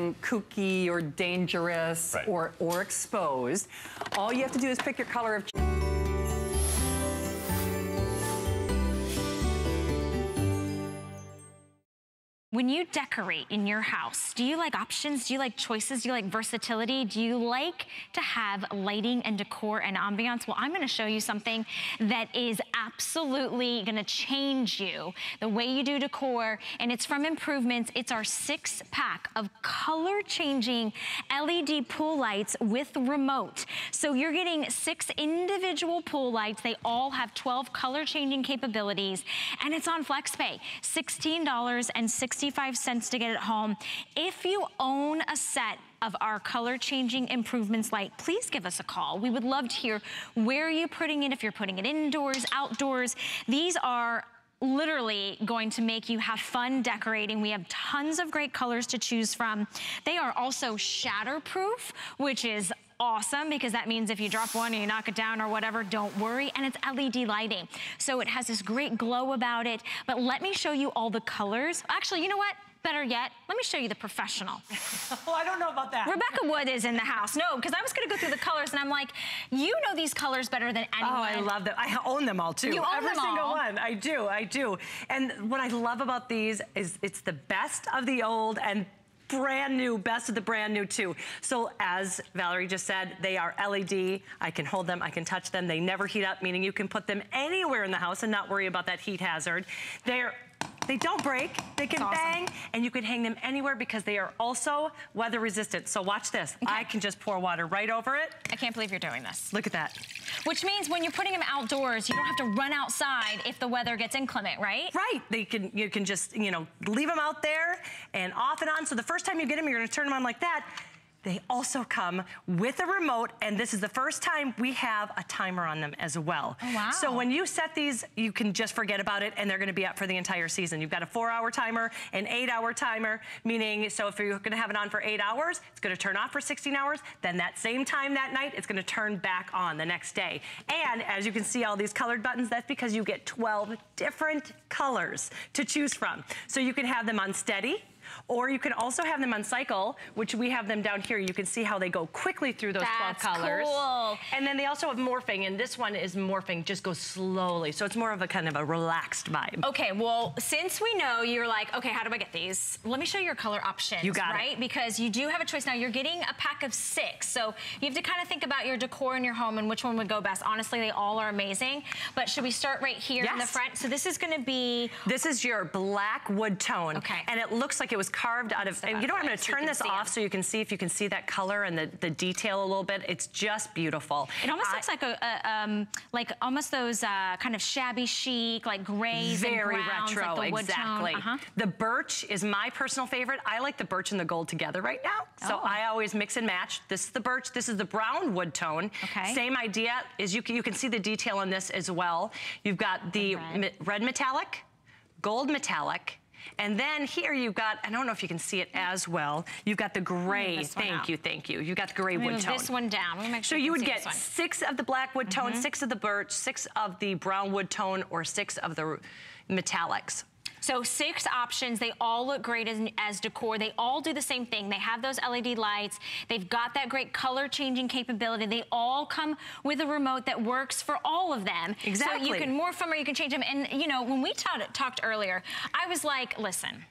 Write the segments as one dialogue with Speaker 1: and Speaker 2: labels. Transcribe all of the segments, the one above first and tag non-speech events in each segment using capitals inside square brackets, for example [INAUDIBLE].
Speaker 1: kooky or dangerous right. or, or exposed. All you have to do is pick your color of
Speaker 2: When you decorate in your house, do you like options? Do you like choices? Do you like versatility? Do you like to have lighting and decor and ambiance? Well, I'm gonna show you something that is absolutely gonna change you, the way you do decor, and it's from Improvements. It's our six pack of color changing LED pool lights with remote. So you're getting six individual pool lights. They all have 12 color changing capabilities, and it's on FlexPay, $16.60 65 cents to get it home. If you own a set of our color changing improvements light, please give us a call. We would love to hear where are you're putting it, if you're putting it indoors, outdoors. These are literally going to make you have fun decorating. We have tons of great colors to choose from. They are also shatterproof, which is awesome because that means if you drop one and you knock it down or whatever, don't worry. And it's LED lighting. So it has this great glow about it. But let me show you all the colors. Actually, you know what? Better yet, let me show you the professional.
Speaker 3: well, [LAUGHS] oh, I don't know about that.
Speaker 2: Rebecca Wood is in the house. No, because I was going to go through the colors and I'm like, you know these colors better than anyone.
Speaker 3: Oh, I love them. I own them all too.
Speaker 2: You own
Speaker 3: Every
Speaker 2: them
Speaker 3: single
Speaker 2: all.
Speaker 3: one. I do, I do. And what I love about these is it's the best of the old and brand new, best of the brand new too. So as Valerie just said, they are LED. I can hold them, I can touch them. They never heat up, meaning you can put them anywhere in the house and not worry about that heat hazard. They're they don't break, they can awesome. bang, and you can hang them anywhere because they are also weather resistant. So watch this. Okay. I can just pour water right over it.
Speaker 2: I can't believe you're doing this.
Speaker 3: Look at that.
Speaker 2: Which means when you're putting them outdoors, you don't have to run outside if the weather gets inclement, right?
Speaker 3: Right. They can you can just, you know, leave them out there and off and on. So the first time you get them, you're gonna turn them on like that. They also come with a remote, and this is the first time we have a timer on them as well.
Speaker 2: Oh, wow.
Speaker 3: So when you set these, you can just forget about it, and they're gonna be up for the entire season. You've got a four-hour timer, an eight-hour timer, meaning, so if you're gonna have it on for eight hours, it's gonna turn off for 16 hours, then that same time that night, it's gonna turn back on the next day. And as you can see all these colored buttons, that's because you get 12 different colors to choose from. So you can have them on steady, or you can also have them on cycle, which we have them down here. You can see how they go quickly through those
Speaker 2: That's
Speaker 3: 12 colors.
Speaker 2: cool.
Speaker 3: And then they also have morphing, and this one is morphing, just goes slowly. So it's more of a kind of a relaxed vibe.
Speaker 2: Okay, well, since we know you're like, okay, how do I get these? Let me show you your color options,
Speaker 3: you got
Speaker 2: right?
Speaker 3: It.
Speaker 2: Because you do have a choice now. You're getting a pack of six. So you have to kind of think about your decor in your home and which one would go best. Honestly, they all are amazing. But should we start right here
Speaker 3: yes.
Speaker 2: in the front? So this is gonna be...
Speaker 3: This is your black wood tone.
Speaker 2: Okay.
Speaker 3: And it looks like it was carved out of, you know what, I'm gonna turn this off so you can see if you can see that color and the, the detail a little bit. It's just beautiful.
Speaker 2: It almost I, looks like a, a um, like almost those uh, kind of shabby chic, like grays
Speaker 3: very
Speaker 2: and browns,
Speaker 3: retro,
Speaker 2: like the
Speaker 3: exactly.
Speaker 2: Uh -huh.
Speaker 3: The birch is my personal favorite. I like the birch and the gold together right now. So
Speaker 2: oh.
Speaker 3: I always mix and match. This is the birch, this is the brown wood tone.
Speaker 2: Okay.
Speaker 3: Same idea is you can, you can see the detail in this as well. You've got the red. red metallic, gold metallic, and then here you've got, I don't know if you can see it as well, you've got the gray. Thank you, thank you. You've got the gray wood tone.
Speaker 2: this one down. Sure
Speaker 3: so you would get six of the black wood tone, mm -hmm. six of the birch, six of the brown wood tone, or six of the metallics.
Speaker 2: So six options. They all look great as, as decor. They all do the same thing. They have those LED lights. They've got that great color changing capability. They all come with a remote that works for all of them.
Speaker 3: Exactly.
Speaker 2: So you can morph them or you can change them. And you know, when we talked earlier, I was like, listen,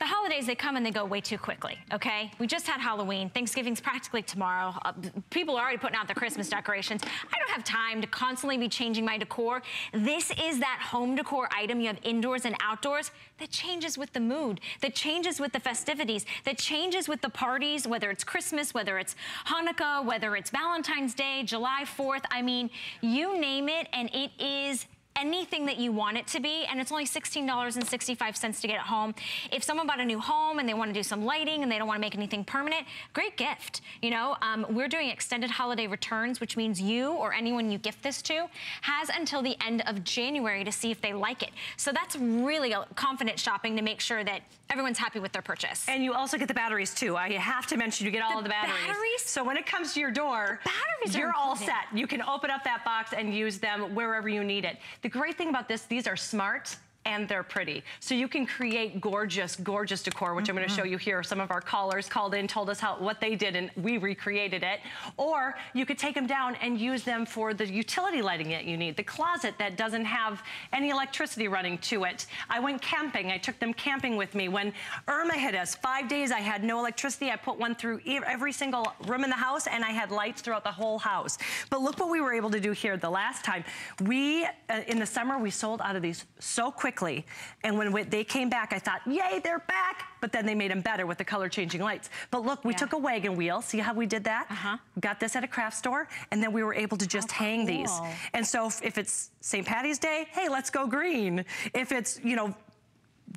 Speaker 2: the holidays, they come and they go way too quickly, okay? We just had Halloween. Thanksgiving's practically tomorrow. Uh, people are already putting out their Christmas decorations. I don't have time to constantly be changing my decor. This is that home decor item you have indoors and outdoors that changes with the mood, that changes with the festivities, that changes with the parties, whether it's Christmas, whether it's Hanukkah, whether it's Valentine's Day, July 4th. I mean, you name it, and it is anything that you want it to be, and it's only $16.65 to get it home. If someone bought a new home and they want to do some lighting and they don't want to make anything permanent, great gift. You know, um, we're doing extended holiday returns, which means you or anyone you gift this to has until the end of January to see if they like it. So that's really confident shopping to make sure that everyone's happy with their purchase.
Speaker 3: And you also get the batteries too. I have to mention you get all
Speaker 2: the
Speaker 3: of the batteries.
Speaker 2: batteries.
Speaker 3: So when it comes to your door,
Speaker 2: batteries
Speaker 3: you're all set. You can open up that box and use them wherever you need it. The great thing about this, these are smart and they're pretty. So you can create gorgeous, gorgeous decor, which mm -hmm. I'm gonna show mm-hmm. you here. Some of our callers called in, told us how what they did, and we recreated it. Or you could take them down and use them for the utility lighting that you need. The closet that doesn't have any electricity running to it. I went camping. I took them camping with me. When Irma hit us, five days I had no electricity. I put one through every single room in the house, and I had lights throughout the whole house. But look what we were able to do here the last time. We, uh, in the summer, we sold out of these so quickly. And when we, they came back, I thought, yay, they're back. But then they made them better with the color changing lights. But look, we yeah. took a wagon wheel. See how we did that? Uh -huh. Got this at a craft store. And then we were able to just oh, hang cool. these. And so if, if it's St. Patty's Day, hey, let's go green. If it's, you know,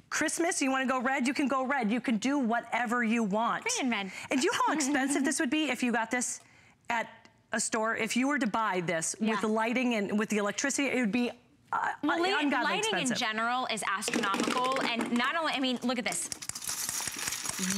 Speaker 3: Christmas, you wanna go red, you can go red. You can do whatever you want.
Speaker 2: Green and red.
Speaker 3: And do you know how expensive [LAUGHS] this would be if you got this at a store? If you were to buy this yeah. with the lighting and with the electricity, it would be uh,
Speaker 2: lighting expensive. in general is astronomical. And not only, I mean, look at this.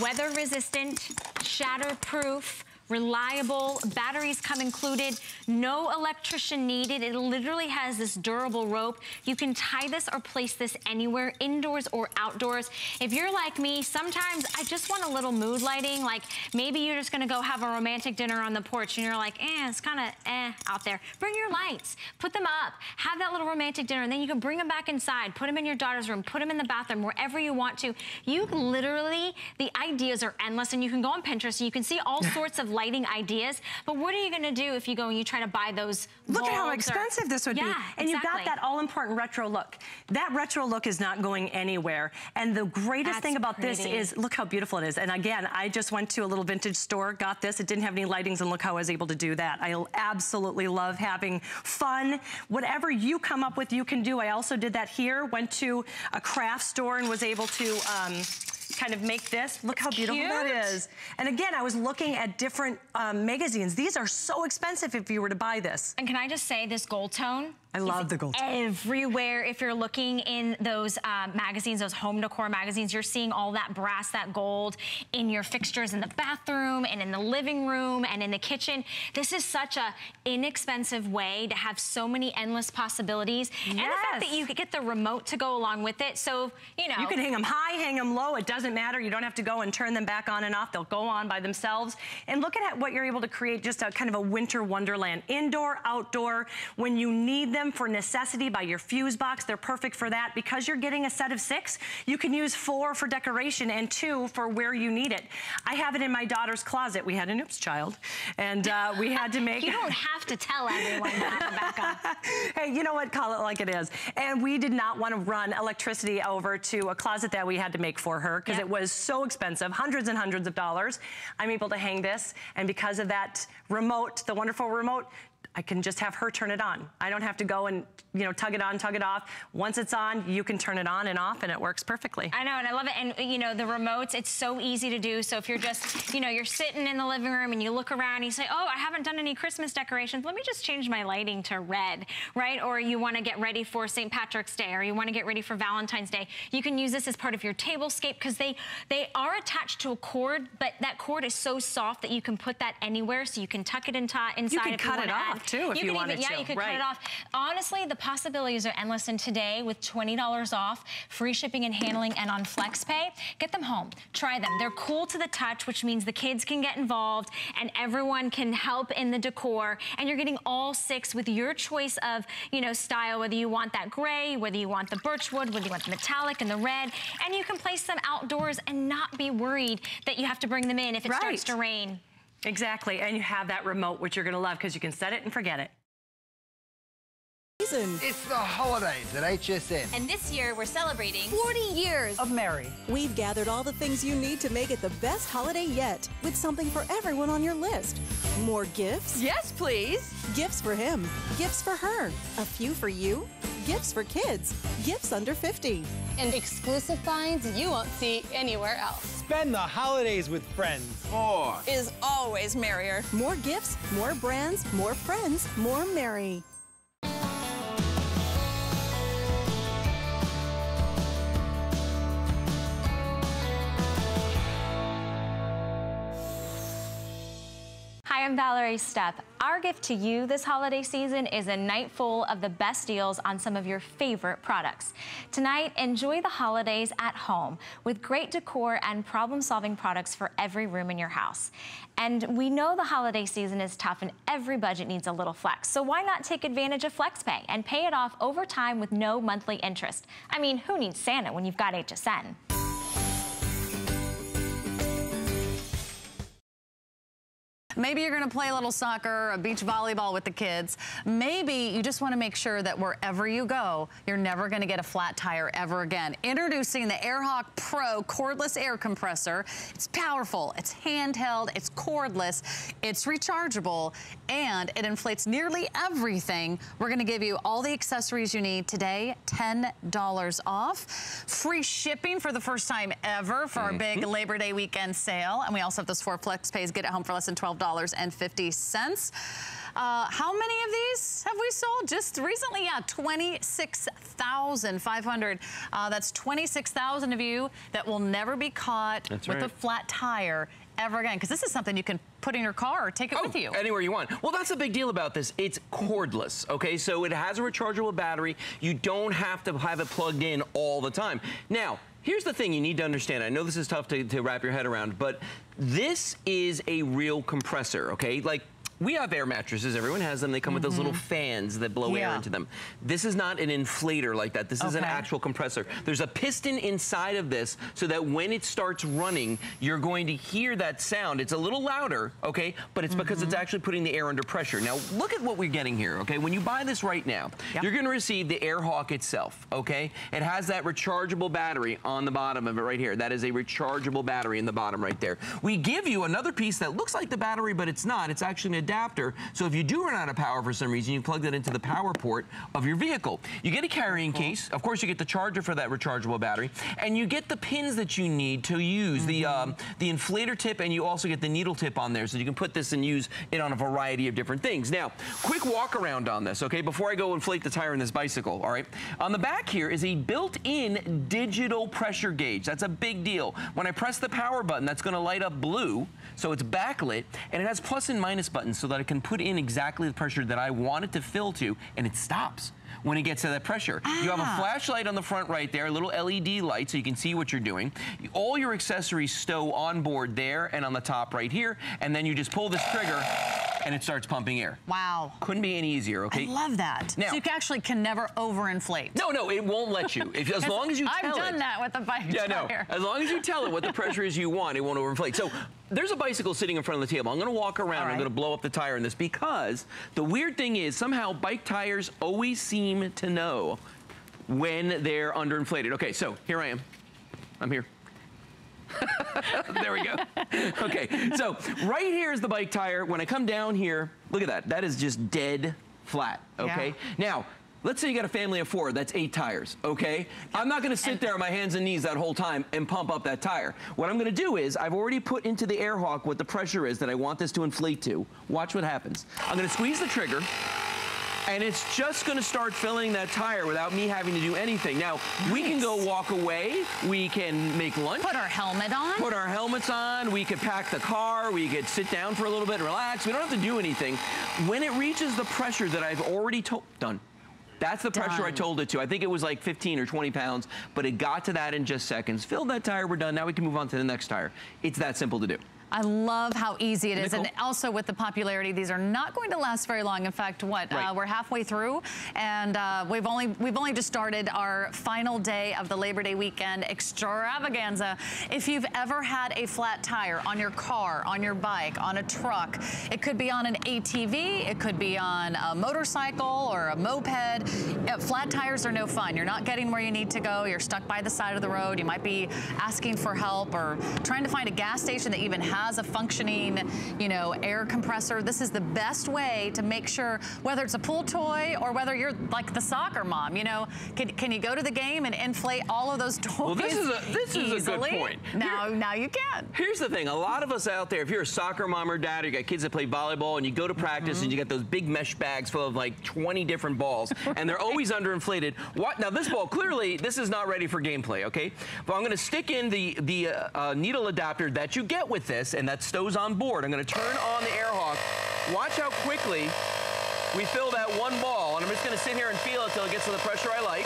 Speaker 2: Weather resistant, shatterproof, reliable, batteries come included, no electrician needed. It literally has this durable rope. You can tie this or place this anywhere, indoors or outdoors. If you're like me, sometimes I just want a little mood lighting. Like maybe you're just gonna go have a romantic dinner on the porch and you're like, eh, it's kinda eh out there. Bring your lights, put them up, have that little romantic dinner, and then you can bring them back inside, put them in your daughter's room, put them in the bathroom, wherever you want to. You literally, the ideas are endless and you can go on Pinterest and you can see all sorts of lighting ideas. But what are you gonna do if you go and you try to buy those
Speaker 3: Look at how expensive
Speaker 2: or,
Speaker 3: this would
Speaker 2: yeah,
Speaker 3: be. And
Speaker 2: exactly.
Speaker 3: you got that all-important retro look. That retro look is not going anywhere. And the greatest
Speaker 2: That's
Speaker 3: thing about
Speaker 2: pretty.
Speaker 3: this is, look how beautiful it is. And again, I just went to a little vintage store, got this. It didn't have any lightings, and look how I was able to do that. I absolutely love having fun. Whatever you come up with, you can do. I also did that here, went to a craft store and was able to um, kind of make this. Look how beautiful
Speaker 2: Cute.
Speaker 3: that is. And again, I was looking at different um, magazines. These are so expensive if you were to buy this.
Speaker 2: And can I just say this gold tone,
Speaker 3: I love the gold. tone.
Speaker 2: Everywhere. If you're looking in those uh, magazines, those home decor magazines, you're seeing all that brass, that gold in your fixtures in the bathroom and in the living room and in the kitchen. This is such a inexpensive way to have so many endless possibilities. Yes. And the fact that you could get the remote to go along with it. So, you know.
Speaker 3: You can hang them high, hang them low. It doesn't matter. You don't have to go and turn them back on and off. They'll go on by themselves. And look at what you're able to create just a kind of a winter wonderland. Indoor, outdoor, when you need them for necessity by your fuse box. They're perfect for that. Because you're getting a set of six, you can use four for decoration and two for where you need it. I have it in my daughter's closet. We had an oops child, and uh, we had to make... [LAUGHS]
Speaker 2: you don't have to tell everyone [LAUGHS]
Speaker 3: hey, you know what? Call it like it is. And we did not want to run electricity over to a closet that we had to make for her because it was so expensive, hundreds and hundreds of dollars. I'm able to hang this, and because of that remote, the wonderful remote, I can just have her turn it on. I don't have to go and, you know, tug it on, tug it off. Once it's on, you can turn it on and off and it works perfectly.
Speaker 2: I know, and I love it. And, you know, the remotes, it's so easy to do. So if you're just, you know, you're sitting in the living room and you look around and you say, oh, I haven't done any Christmas decorations. Let me just change my lighting to red, right? Or you want to get ready for St. Patrick's Day or you want to get ready for Valentine's Day. You can use this as part of your tablescape because they, they are attached to a cord, but that cord is so soft that you can put that anywhere so you can tuck it in inside
Speaker 3: you can cut it off too if you,
Speaker 2: you
Speaker 3: wanted
Speaker 2: even, yeah,
Speaker 3: to.
Speaker 2: you could
Speaker 3: right.
Speaker 2: cut it off. Honestly, the possibilities are endless. And today, with $20 off, free shipping and handling, and on FlexPay, get them home. Try them. They're cool to the touch, which means the kids can get involved and everyone can help in the decor. And you're getting all six with your choice of, you know, style, whether you want that gray, whether you want the birchwood, whether you want the metallic and the red. And you can place them outdoors and not be worried that you have to bring them in if it
Speaker 3: right.
Speaker 2: starts to rain.
Speaker 3: Exactly, and you have that remote, which you're gonna love because you can set it and forget it.
Speaker 4: It's the holidays at HSN.
Speaker 5: And this year we're celebrating
Speaker 6: 40 years
Speaker 7: of merry.
Speaker 6: We've gathered all the things you need to make it the best holiday yet with something for everyone on your list. More gifts?
Speaker 7: Yes, please.
Speaker 6: Gifts for him. Gifts for her. A few for you. Gifts for kids. Gifts under 50.
Speaker 5: And exclusive finds you won't see anywhere else.
Speaker 8: Spend the holidays with friends.
Speaker 4: More
Speaker 7: is always merrier.
Speaker 6: More gifts, more brands, more friends, more merry.
Speaker 2: Am Valerie Stupp. Our gift to you this holiday season is a night full of the best deals on some of your favorite products. Tonight, enjoy the holidays at home with great decor and problem-solving products for every room in your house. And we know the holiday season is tough and every budget needs a little flex. So why not take advantage of FlexPay and pay it off over time with no monthly interest? I mean, who needs Santa when you've got HSN?
Speaker 1: Maybe you're going to play a little soccer, a beach volleyball with the kids. Maybe you just want to make sure that wherever you go, you're never going to get a flat tire ever again. Introducing the AirHawk Pro cordless air compressor. It's powerful, it's handheld, it's cordless, it's rechargeable, and it inflates nearly everything. We're going to give you all the accessories you need today, $10 off. Free shipping for the first time ever for our big
Speaker 9: Mm-hmm.
Speaker 1: Labor Day weekend sale. And we also have those four flex pays, get it home for less than $12.50. Uh, how many of these have we sold? Just recently, yeah, 26,500. Uh, that's 26,000 of you that will never be caught
Speaker 9: That's
Speaker 1: with a flat tire ever again. Because this is something you can put in your car or take it
Speaker 9: Oh,
Speaker 1: with you.
Speaker 9: Anywhere you want. Well, that's the big deal about this. It's cordless, okay? So it has a rechargeable battery. You don't have to have it plugged in all the time. Now, here's the thing you need to understand. I know this is tough to, to wrap your head around, but this is a real compressor, okay? Like, we have air mattresses. Everyone has them. They come with those little mm-hmm. fans that blow air into them. This is not an inflator like that. This is an actual compressor. There's a piston inside of this so that when it starts running, you're going to hear that sound. It's a little louder, okay? But it's because it's mm-hmm. actually putting the air under pressure. Now, look at what we're getting here, okay? When you buy this right now,
Speaker 1: Yep.
Speaker 9: you're going to receive the AirHawk itself, okay? It has that rechargeable battery on the bottom of it right here. That is a rechargeable battery in the bottom right there. We give you another piece that looks like the battery, but it's not. It's actually an adapter. So if you do run out of power for some reason, you plug that into the power port of your vehicle. You get a carrying case. Of course, you get the charger for that rechargeable battery, and you get the pins that you need to use the um, the inflator tip, and you also get the needle tip on there, so you can put this and use it on a variety of different things. Now, quick walk around on this, okay? Before I go inflate the tire in this bicycle, all right? On the back here is a built-in digital pressure gauge. That's a big deal. When I press the power button, that's going to light up blue, so it's backlit, and it has plus and minus buttons so that I can put in exactly the pressure that I want it to fill to, and it stops when it gets to that pressure. You have a ah. flashlight on the front right there, a little LED light so you can see what you're doing. All your accessories stow on board there and on the top right here, and then you just pull this trigger and it starts pumping air.
Speaker 1: Wow.
Speaker 9: Couldn't be any easier, okay?
Speaker 1: I love that.
Speaker 9: Now-
Speaker 1: so you actually can never overinflate.
Speaker 9: No, no, it won't let you. If, as [LAUGHS] long as you
Speaker 1: I've done
Speaker 9: it.
Speaker 1: that with the bike
Speaker 9: Yeah, no. As long as you tell it what the [LAUGHS] pressure is you want, it won't overinflate. So there's a bicycle sitting in front of the table. I'm going to walk around.
Speaker 1: All
Speaker 9: I'm going to blow up the tire in this because the weird thing is somehow bike tires always seem to know when they're underinflated. Okay, so here I am. I'm here. [LAUGHS] there we go. Okay, so right here is the bike tire. When I come down here, look at that. That is just dead flat, okay? Now, let's say you got a family of four, that's eight tires, okay? I'm not gonna sit there on my hands and knees that whole time and pump up that tire. What I'm gonna do is, I've already put into the AirHawk what the pressure is that I want this to inflate to. Watch what happens. I'm gonna squeeze the trigger, and it's just gonna start filling that tire without me having to do anything. Now, we can go walk away, we can make lunch.
Speaker 1: Put our helmet on.
Speaker 9: Put our helmets on, we could pack the car, we could sit down for a little bit, and relax. We don't have to do anything. When it reaches the pressure that I've already told, done. That's the pressure I told it to. I think it was like 15 or 20 pounds, but it got to that in just seconds. Filled that tire, we're done. Now we can move on to the next tire. It's that simple to do.
Speaker 1: I love how easy it is,
Speaker 9: Nicole?
Speaker 1: and also with the popularity, these are not going to last very long. In fact, what
Speaker 9: Right.
Speaker 1: uh, we're halfway through, and uh, we've only we've only just started our final day of the Labor Day weekend extravaganza. If you've ever had a flat tire on your car, on your bike, on a truck, it could be on an ATV, it could be on a motorcycle or a moped. Uh, Flat tires are no fun. You're not getting where you need to go. You're stuck by the side of the road. You might be asking for help or trying to find a gas station that even has a functioning, you know, air compressor. This is the best way to make sure whether it's a pool toy or whether you're like the soccer mom, you know, can, can you go to the game and inflate all of those [LAUGHS] toys
Speaker 9: Well, this is a- this is a good point.
Speaker 1: Now, now you can.
Speaker 9: Here's the thing, a lot of us out there, if you're a soccer mom or dad, or you got kids that play volleyball and you go to practice and you got those big mesh bags full of like 20 different balls [LAUGHS] and they're always underinflated. What, now this ball, clearly this is not ready for gameplay, okay? But I'm gonna stick in the, the uh, uh, needle adapter that you get with this this, and that stows on board. I'm gonna turn on the AirHawk. Watch how quickly we fill that one ball, and I'm just gonna sit here and feel it till it gets to the pressure I like.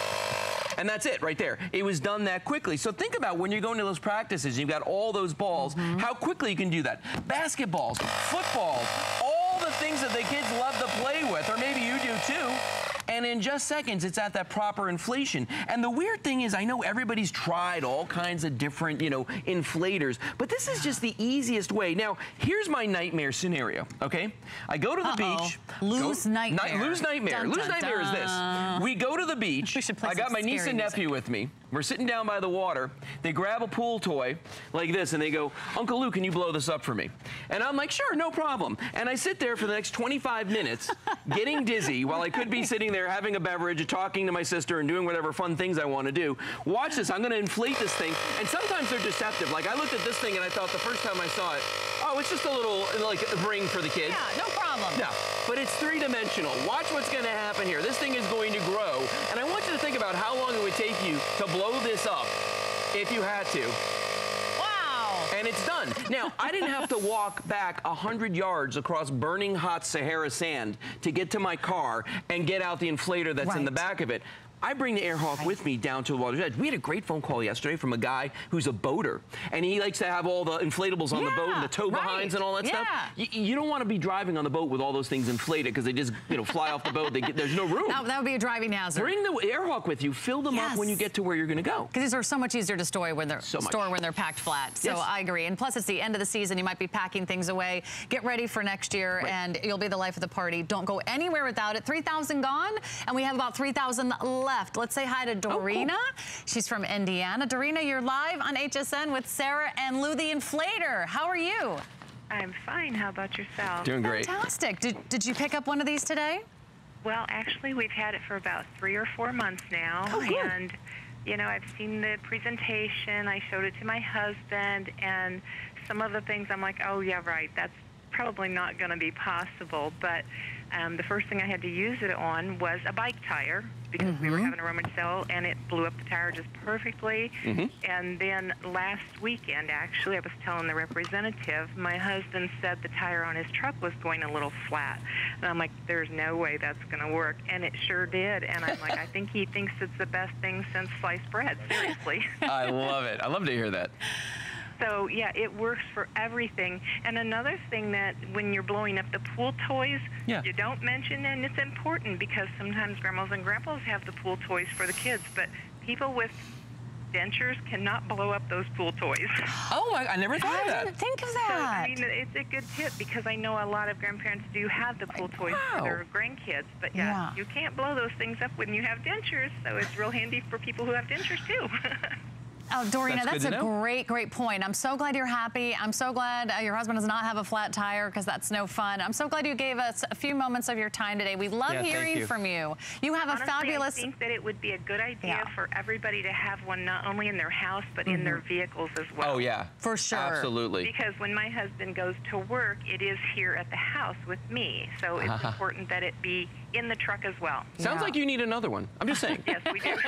Speaker 9: And that's it right there. It was done that quickly. So think about when you're going to those practices, you've got all those balls, mm-hmm. how quickly you can do that. Basketballs, footballs, all the things that the kids love to play with, or maybe you do too. And in just seconds, it's at that proper inflation. And the weird thing is, I know everybody's tried all kinds of different, you know, inflators, but this is just the easiest way. Now, here's my nightmare scenario, okay? I go to the
Speaker 1: Uh-oh.
Speaker 9: beach.
Speaker 1: Lose
Speaker 9: go,
Speaker 1: nightmare.
Speaker 9: Ni- lose nightmare.
Speaker 1: Dun,
Speaker 9: lose
Speaker 1: dun,
Speaker 9: nightmare is this. We go to the beach.
Speaker 1: We should play
Speaker 9: I got my niece and
Speaker 1: music.
Speaker 9: nephew with me. We're sitting down by the water. They grab a pool toy like this and they go, Uncle Lou, can you blow this up for me? And I'm like, sure, no problem. And I sit there for the next 25 minutes getting dizzy while I could be sitting there having a beverage, talking to my sister and doing whatever fun things I want to do. Watch this. I'm going to inflate this thing. And sometimes they're deceptive. Like I looked at this thing and I thought the first time I saw it, oh, it's just a little like a ring for the kids.
Speaker 1: Yeah, no problem.
Speaker 9: No, but it's three-dimensional. Watch what's going to happen here. This thing is going to grow, and I want you to think about how long it would take you to blow this up if you had to. And it's done. Now, I didn't have to walk back 100 yards across burning hot Sahara sand to get to my car and get out the inflator that's in the back of it. I bring the Airhawk with me down to the water's edge. We had a great phone call yesterday from a guy who's a boater, and he likes to have all the inflatables on the boat and the tow
Speaker 1: Yeah,
Speaker 9: behinds and all that
Speaker 1: right.
Speaker 9: stuff.
Speaker 1: Yeah.
Speaker 9: Y- you don't want to be driving on the boat with all those things inflated because they just, you know, fly off the boat. They get, there's no room.
Speaker 1: That, that would be a driving hazard.
Speaker 9: Bring the Airhawk with you. Fill them up when you get to where you're going to go.
Speaker 1: Because these are so much easier to store when they're
Speaker 9: So
Speaker 1: store when they're packed flat. So
Speaker 9: Yes.
Speaker 1: I agree. And plus, it's the end of the season. You might be packing things away. Get ready for next year,
Speaker 9: Right.
Speaker 1: and you'll be the life of the party. Don't go anywhere without it. 3,000 gone, and we have about 3,000 left. Let's say hi to Dorina. She's from Indiana. Dorina, you're live on HSN with Sarah and Lou the Inflator. How are you?
Speaker 10: I'm fine. How about yourself?
Speaker 9: Doing great.
Speaker 1: Fantastic. Did, did you pick up one of these today?
Speaker 10: Well, actually, we've had it for about three or four months now.
Speaker 1: Oh, good.
Speaker 10: and, you know, I've seen the presentation. I showed it to my husband, and some of the things I'm like, oh, yeah, right. That's probably not going to be possible. But um, the first thing I had to use it on was a bike tire because we were mm-hmm. having a rummage sale, and it blew up the tire just perfectly. Mm-hmm. And then last weekend, actually, I was telling the representative, my husband said the tire on his truck was going a little flat. And I'm like, there's no way that's going to work. And it sure did. And I'm like, I think he thinks it's the best thing since sliced bread, seriously. [LAUGHS]
Speaker 9: I love it. I love to hear that.
Speaker 10: So yeah, it works for everything. And another thing that when you're blowing up the pool toys,
Speaker 9: Yeah.
Speaker 10: you don't mention, and it's important because sometimes grandmas and grandpas have the pool toys for the kids, but people with dentures cannot blow up those pool toys. [GASPS]
Speaker 9: Oh, I, I never thought
Speaker 1: I
Speaker 9: of that.
Speaker 1: didn't think of that.
Speaker 10: So,
Speaker 1: that.
Speaker 10: I mean, it's a good tip because I know a lot of grandparents do have the pool toys
Speaker 9: wow.
Speaker 10: for their grandkids. But yeah,
Speaker 1: Yeah.
Speaker 10: you can't blow those things up when you have dentures, so it's real handy for people who have dentures too. [LAUGHS]
Speaker 1: Oh, Dorina,
Speaker 9: That's
Speaker 1: that's, a
Speaker 9: know.
Speaker 1: great, great point. I'm so glad you're happy. I'm so glad uh, your husband does not have a flat tire because that's no fun. I'm so glad you gave us a few moments of your time today. We love
Speaker 9: Yeah,
Speaker 1: hearing
Speaker 9: you.
Speaker 1: from you. You have a
Speaker 10: Honestly,
Speaker 1: fabulous.
Speaker 10: I think that it would be a good idea
Speaker 1: Yeah.
Speaker 10: for everybody to have one not only in their house but in their vehicles as well.
Speaker 9: Oh, yeah.
Speaker 1: For sure.
Speaker 9: Absolutely.
Speaker 10: Because when my husband goes to work, it is here at the house with me. So it's [LAUGHS] important that it be in the truck as well.
Speaker 9: Sounds
Speaker 1: Yeah.
Speaker 9: like you need another one. I'm just saying.
Speaker 10: Yes, we do. [LAUGHS]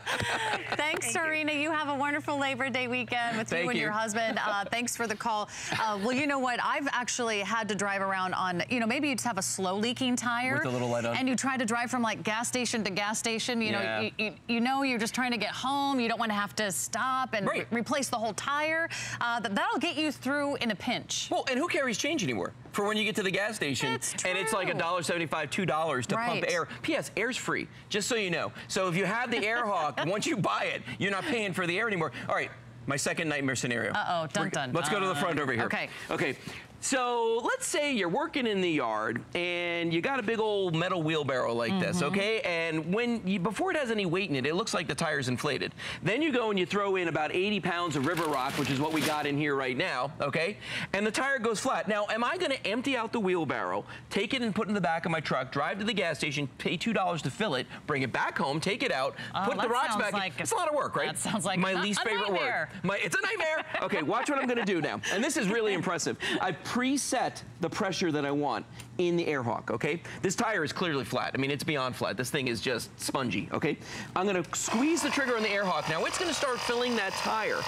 Speaker 1: Thanks,
Speaker 10: Thank you.
Speaker 1: Serena. You. have a wonderful Labor Day weekend with
Speaker 9: Thank
Speaker 1: you and
Speaker 9: you.
Speaker 1: your husband. Uh, [LAUGHS] thanks for the call. Uh, well, you know what? I've actually had to drive around on, you know, maybe you just have a slow leaking tire.
Speaker 9: With the little light on.
Speaker 1: And you try to drive from like gas station to gas station. You
Speaker 9: Yeah.
Speaker 1: know, you, you, you know you're just trying to get home. You don't want to have to stop and
Speaker 9: Right.
Speaker 1: re- replace the whole tire. Uh, that, that'll get you through in a pinch.
Speaker 9: Well, and who carries change anymore? For when you get to the gas station and it's like
Speaker 1: true.
Speaker 9: $1.75, $2 to pump air. P.S. Air's free, just so you know. So if you have the AirHawk, [LAUGHS] once you buy it, you're not paying for the air anymore. All right, my second nightmare scenario.
Speaker 1: Uh-oh, dun, dun,
Speaker 9: Let's go to the front over here.
Speaker 1: Okay.
Speaker 9: Okay. So let's say you're working in the yard and you got a big old metal wheelbarrow like this,
Speaker 1: Mm-hmm.
Speaker 9: okay? And when you, before it has any weight in it, it looks like the tire's inflated. Then you go and you throw in about 80 pounds of river rock, which is what we got in here right now, okay? And the tire goes flat. Now, am I gonna empty out the wheelbarrow, take it and put it in the back of my truck, drive to the gas station, pay $2 to fill it, bring it back home, take it out,
Speaker 1: Oh,
Speaker 9: put the rocks back in.
Speaker 1: like-
Speaker 9: It's a lot of work, right?
Speaker 1: that sounds like
Speaker 9: my [LAUGHS]
Speaker 1: a-
Speaker 9: least favorite
Speaker 1: nightmare.
Speaker 9: word. My, it's a nightmare. Okay, watch what I'm gonna do now. And this is really [LAUGHS] impressive. I've preset the pressure that I want in the Airhawk, okay? This tire is clearly flat. I mean, it's beyond flat. This thing is just spongy, okay? I'm gonna squeeze the trigger on the Airhawk. Now it's gonna start filling that tire.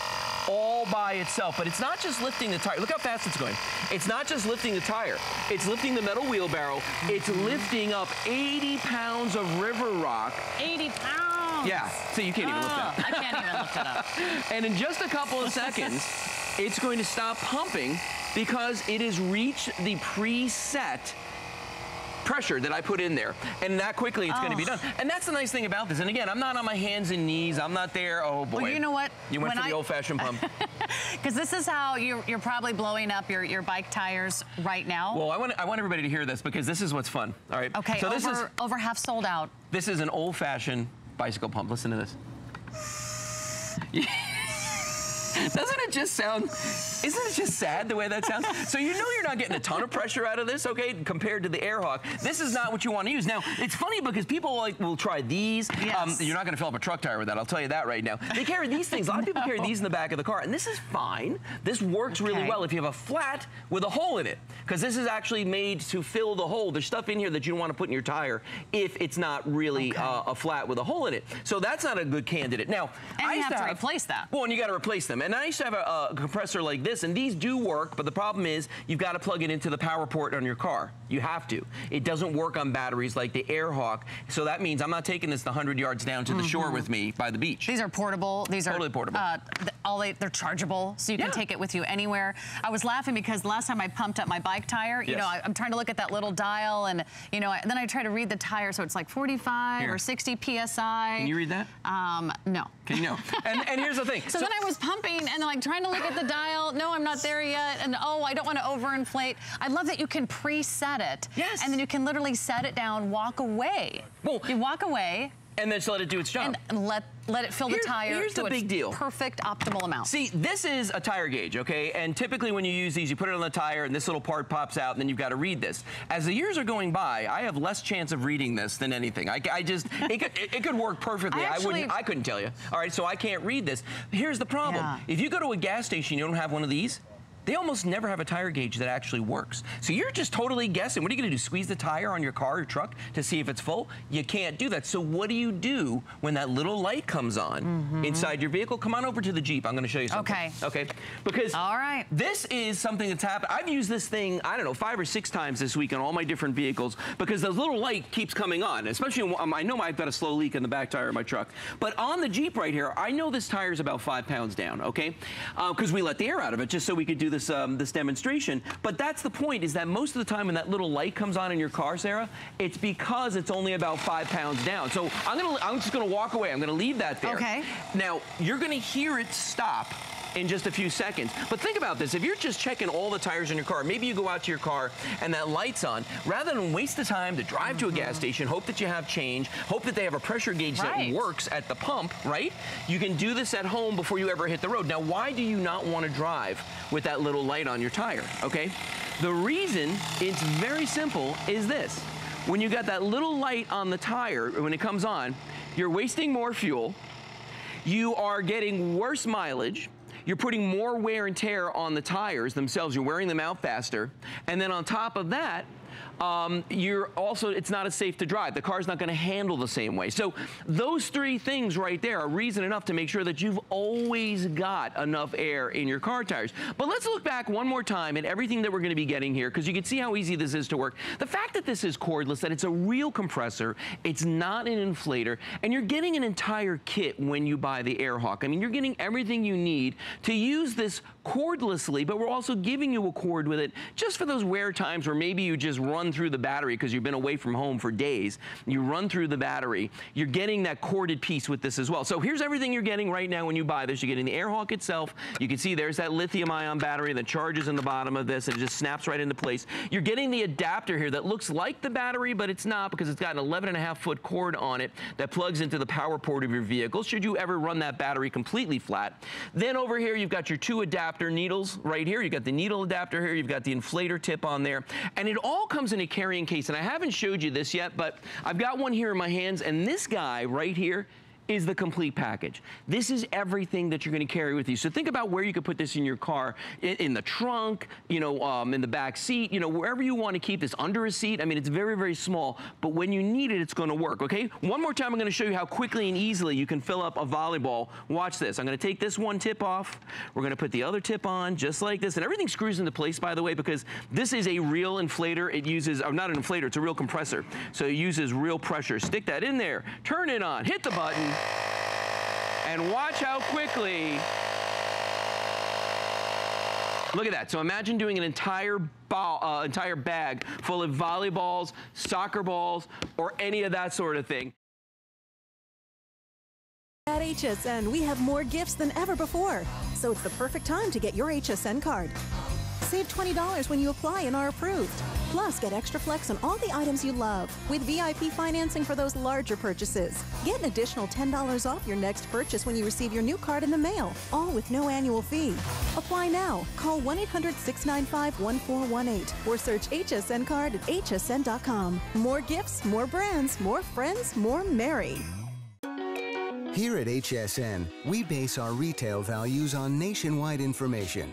Speaker 9: all by itself. But it's not just lifting the tire. Look how fast it's going. It's not just lifting the tire. It's lifting the metal wheelbarrow. It's lifting up 80 pounds of river rock.
Speaker 1: 80 pounds.
Speaker 9: Yeah, so you can't even lift
Speaker 1: Oh,
Speaker 9: that.
Speaker 1: I can't even lift it up. [LAUGHS]
Speaker 9: And in just a couple of seconds, [LAUGHS] it's going to stop pumping because it has reached the preset pressure that I put in there. And that quickly it's going to be
Speaker 1: Oh.
Speaker 9: done. And that's the nice thing about this. And again, I'm not on my hands and knees. I'm not there. Oh boy.
Speaker 1: Well, you know what?
Speaker 9: You went
Speaker 1: When
Speaker 9: for the old-fashioned pump. [LAUGHS]
Speaker 1: Because this is how you're, you're probably blowing up your, your bike tires right now.
Speaker 9: well, I want I want everybody to hear this because this is what's fun. All right.
Speaker 1: okay,
Speaker 9: So this
Speaker 1: over,
Speaker 9: is
Speaker 1: over half sold out.
Speaker 9: this is an old-fashioned bicycle pump. Listen to this. Doesn't it just sound, isn't it just sad the way that sounds? So you know you're not getting a ton of pressure out of this, okay, compared to the Airhawk. This is not what you want to use. Now, it's funny because people like will try these. Um,
Speaker 1: Yes.
Speaker 9: you're not going to fill up a truck tire with that, I'll tell you that right now. They carry these things. A lot of people carry these in the back of the car, and this is fine. This works really well if you have a flat with a hole in it, because this is actually made to fill the hole. There's stuff in here that you don't want to put in your tire if it's not really
Speaker 1: Okay.
Speaker 9: uh, a flat with a hole in it. So that's not a good candidate. Now,
Speaker 1: And
Speaker 9: I
Speaker 1: you have to replace that.
Speaker 9: Well, and you got to replace them. And I used to have a, a compressor like this, and these do work, but the problem is you've got to plug it into the power port on your car. You have to. It doesn't work on batteries like the Airhawk. So that means I'm not taking this 100 yards down to the shore with me by the beach.
Speaker 1: Mm-hmm. These are portable. These are
Speaker 9: Totally portable.
Speaker 1: Uh, all they, they're chargeable, so you
Speaker 9: Yeah.
Speaker 1: can take it with you anywhere. I was laughing because last time I pumped up my bike tire, you
Speaker 9: Yes.
Speaker 1: know, I, I'm trying to look at that little dial, and you know, I, then I try to read the tire, so it's like 45
Speaker 9: Here.
Speaker 1: or 60 psi.
Speaker 9: Can you read that?
Speaker 1: Um, no.
Speaker 9: Can you know? [LAUGHS] And, and here's the thing.
Speaker 1: So, then I was pumping and like trying to look at the dial. No, I'm not there yet. And oh, I don't want to overinflate. I love that you can preset it.
Speaker 9: Yes.
Speaker 1: And then you can literally set it down, walk away.
Speaker 9: Well-
Speaker 1: you walk away
Speaker 9: and then just let it do its job.
Speaker 1: and let let it fill
Speaker 9: Here's-
Speaker 1: the tire
Speaker 9: here's
Speaker 1: to
Speaker 9: the big deal.
Speaker 1: perfect optimal amount.
Speaker 9: See, this is a tire gauge, okay? And typically when you use these, you put it on the tire and this little part pops out and then you've got to read this. As the years are going by, I have less chance of reading this than anything. I, I just, [LAUGHS] it could, it, it could work perfectly.
Speaker 1: I
Speaker 9: wouldn't, I couldn't tell you. All right, so I can't read this. Here's the problem.
Speaker 1: Yeah.
Speaker 9: If you go to a gas station, you don't have one of these, they almost never have a tire gauge that actually works. So you're just totally guessing. What are you gonna do? Squeeze the tire on your car or truck to see if it's full? You can't do that. So what do you do when that little light comes on inside your vehicle? Come on over to the Jeep. I'm gonna show you something.
Speaker 1: Okay.
Speaker 9: Okay. Because
Speaker 1: All right.
Speaker 9: this is something that's happened. I've used this thing, I don't know, five or six times this week on all my different vehicles because the little light keeps coming on, especially um, I know I've got a slow leak in the back tire of my truck. But on the Jeep right here, I know this tire is about five pounds down, okay? Because we let the air out of it just so we could do this, um, this demonstration. But that's the point is that most of the time when that little light comes on in your car, Sarah, it's because it's only about five pounds down. So I'm gonna, I'm just gonna walk away. I'm gonna leave that there.
Speaker 1: Okay.
Speaker 9: Now, you're gonna hear it stop in just a few seconds. But think about this. If you're just checking all the tires in your car, maybe you go out to your car and that light's on, rather than waste the time to drive to a gas mm-hmm. station, hope that you have change, hope that they have a pressure gauge
Speaker 1: Right.
Speaker 9: that works at the pump, right? You can do this at home before you ever hit the road. Now, why do you not want to drive with that little light on your tire, okay? The reason, it's very simple, is this. When you got that little light on the tire, when it comes on, you're wasting more fuel, you are getting worse mileage. You're putting more wear and tear on the tires themselves. You're wearing them out faster. And then on top of that, um, you're also, it's not as safe to drive. The car's not going to handle the same way. So those three things right there are reason enough to make sure that you've always got enough air in your car tires. But let's look back one more time at everything that we're going to be getting here because you can see how easy this is to work. The fact that this is cordless, that it's a real compressor, it's not an inflator, and you're getting an entire kit when you buy the Airhawk. I mean, you're getting everything you need to use this cordlessly, but we're also giving you a cord with it just for those rare times where maybe you just run through the battery because you've been away from home for days. You run through the battery. You're getting that corded piece with this as well. So here's everything you're getting right now when you buy this. You're getting the Airhawk itself. You can see there's that lithium ion battery that charges in the bottom of this and it just snaps right into place. You're getting the adapter here that looks like the battery, but it's not because it's got an 11 and a half foot cord on it that plugs into the power port of your vehicle should you ever run that battery completely flat. Then over here, you've got your two adapter needles right here. You've got the needle adapter here. You've got the inflator tip on there. And it all comes in a carrying case. And I haven't showed you this yet, but I've got one here in my hands. And this guy right here is the complete package. This is everything that you're gonna carry with you. So think about where you could put this in your car, in, in the trunk, you know, um, in the back seat, you know, wherever you wanna keep this, under a seat. I mean, it's very, very small, but when you need it, it's gonna work, okay? One more time, I'm gonna show you how quickly and easily you can fill up a volleyball. Watch this. I'm gonna take this one tip off. We're gonna put the other tip on, just like this. And everything screws into place, by the way, because this is a real inflator. It uses, or not an inflator, it's a real compressor. So it uses real pressure. Stick that in there, turn it on, hit the button, and watch how quickly Look at that. So imagine doing an entire ball, uh, entire bag full of volleyballs, soccer balls, or any of that sort of thing.
Speaker 6: At HSN, we have more gifts than ever before, so it's the perfect time to get your HSN card. Save $20 when you apply and are approved. Plus, get extra flex on all the items you love with VIP financing for those larger purchases. Get an additional $10 off your next purchase when you receive your new card in the mail, all with no annual fee. Apply now. Call 1 800 695 1418 or search HSN card at hsn.com. More gifts, more brands, more friends, more merry.
Speaker 11: Here at HSN, we base our retail values on nationwide information.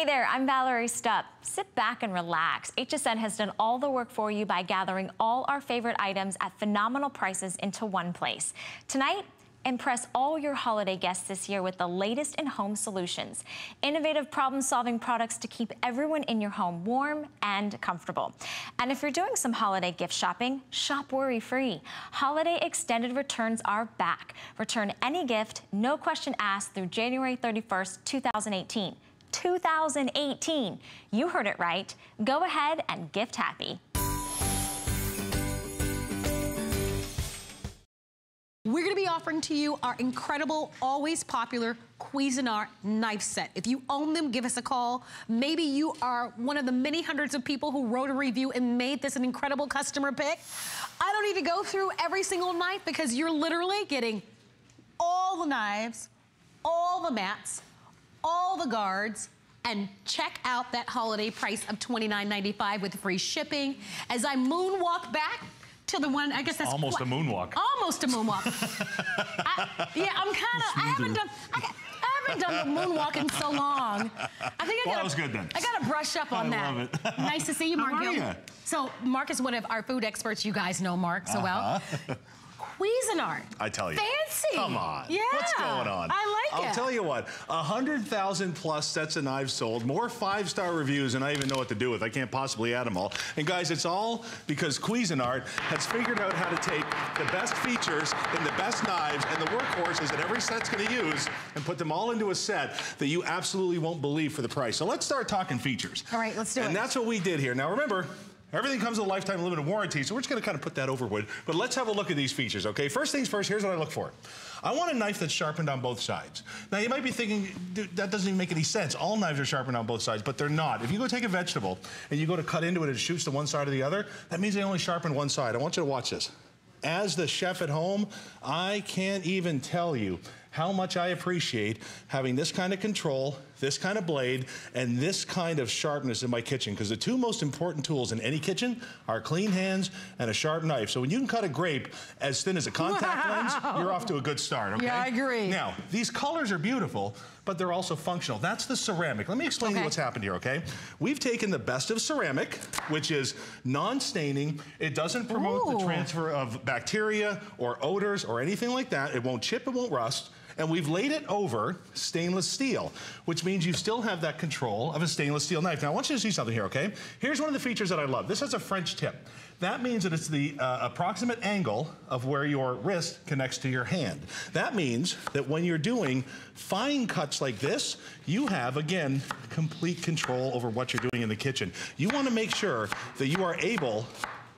Speaker 2: Hey there, I'm Valerie Stupp. Sit back and relax. HSN has done all the work for you by gathering all our favorite items at phenomenal prices into one place. Tonight, Impress all your holiday guests this year with the latest in home solutions. Innovative problem-solving products to keep everyone in your home warm and comfortable. And if you're doing some holiday gift shopping, shop worry-free. Holiday extended returns are back. Return any gift, no question asked, through January 31st, 2018. 2018. You heard it right. Go ahead and gift happy.
Speaker 12: We're going to be offering to you our incredible, always popular Cuisinart knife set. If you own them, give us a call. Maybe you are one of the many hundreds of people who wrote a review and made this an incredible customer pick. I don't need to go through every single knife because you're literally getting all the knives, all the mats, all the guards, and check out that holiday price of $29.95 with free shipping. As I moonwalk back, to the one, I guess that's
Speaker 13: almost a moonwalk.
Speaker 12: Almost a moonwalk. [LAUGHS] I, yeah, I'm kind of. I haven't done. I, I haven't done the moonwalk in so long. I think I
Speaker 13: well,
Speaker 12: got.
Speaker 13: that was good then.
Speaker 12: I got to brush up on
Speaker 13: I
Speaker 12: that.
Speaker 13: love it.
Speaker 12: nice to see you, [LAUGHS] Mark.
Speaker 13: How are you?
Speaker 12: So Mark is one of our food experts. You guys know Mark so well.
Speaker 13: Uh-huh. [LAUGHS]
Speaker 12: Cuisinart.
Speaker 13: I tell you.
Speaker 12: Fancy.
Speaker 13: Come on.
Speaker 12: Yeah.
Speaker 13: What's going on?
Speaker 12: I like it.
Speaker 13: I'll tell you what, 100,000 plus sets of knives sold, more five-star reviews than I even know what to do with. I can't possibly add them all. And guys, it's all because Cuisinart has figured out how to take the best features in the best knives and the workhorses that every set's going to use and put them all into a set that you absolutely won't believe for the price. So let's start talking features.
Speaker 12: All right, let's do
Speaker 13: and
Speaker 12: it.
Speaker 13: And that's what we did here. Now remember, Everything comes with a lifetime limited warranty, so we're just gonna kind of put that over with. But let's have a look at these features, okay? First things first, here's what I look for. I want a knife that's sharpened on both sides. Now you might be thinking, "Dude, that doesn't even make any sense. All knives are sharpened on both sides, but they're not. If you go take a vegetable and you go to cut into it and it shoots to one side or the other, that means they only sharpen one side. I want you to watch this. As the chef at home, I can't even tell you how much I appreciate having this kind of control, this kind of blade, and this kind of sharpness in my kitchen. Because the two most important tools in any kitchen are clean hands and a sharp knife. So when you can cut a grape as thin as a contact
Speaker 12: Wow.
Speaker 13: lens, you're off to a good start, okay?
Speaker 12: Yeah, I agree.
Speaker 13: Now, these colors are beautiful, but they're also functional. That's the ceramic. Let me explain
Speaker 12: Okay.
Speaker 13: what's happened here, okay? We've taken the best of ceramic, which is non-staining. It doesn't promote the transfer of bacteria or odors or anything like that. It won't chip, it won't rust. And we've laid it over stainless steel, which means you still have that control of a stainless steel knife. Now, I want you to see something here, okay? Here's one of the features that I love. This has a French tip. That means that it's the uh, approximate angle of where your wrist connects to your hand. That means that when you're doing fine cuts like this, you have, again, complete control over what you're doing in the kitchen. You want to make sure that you are able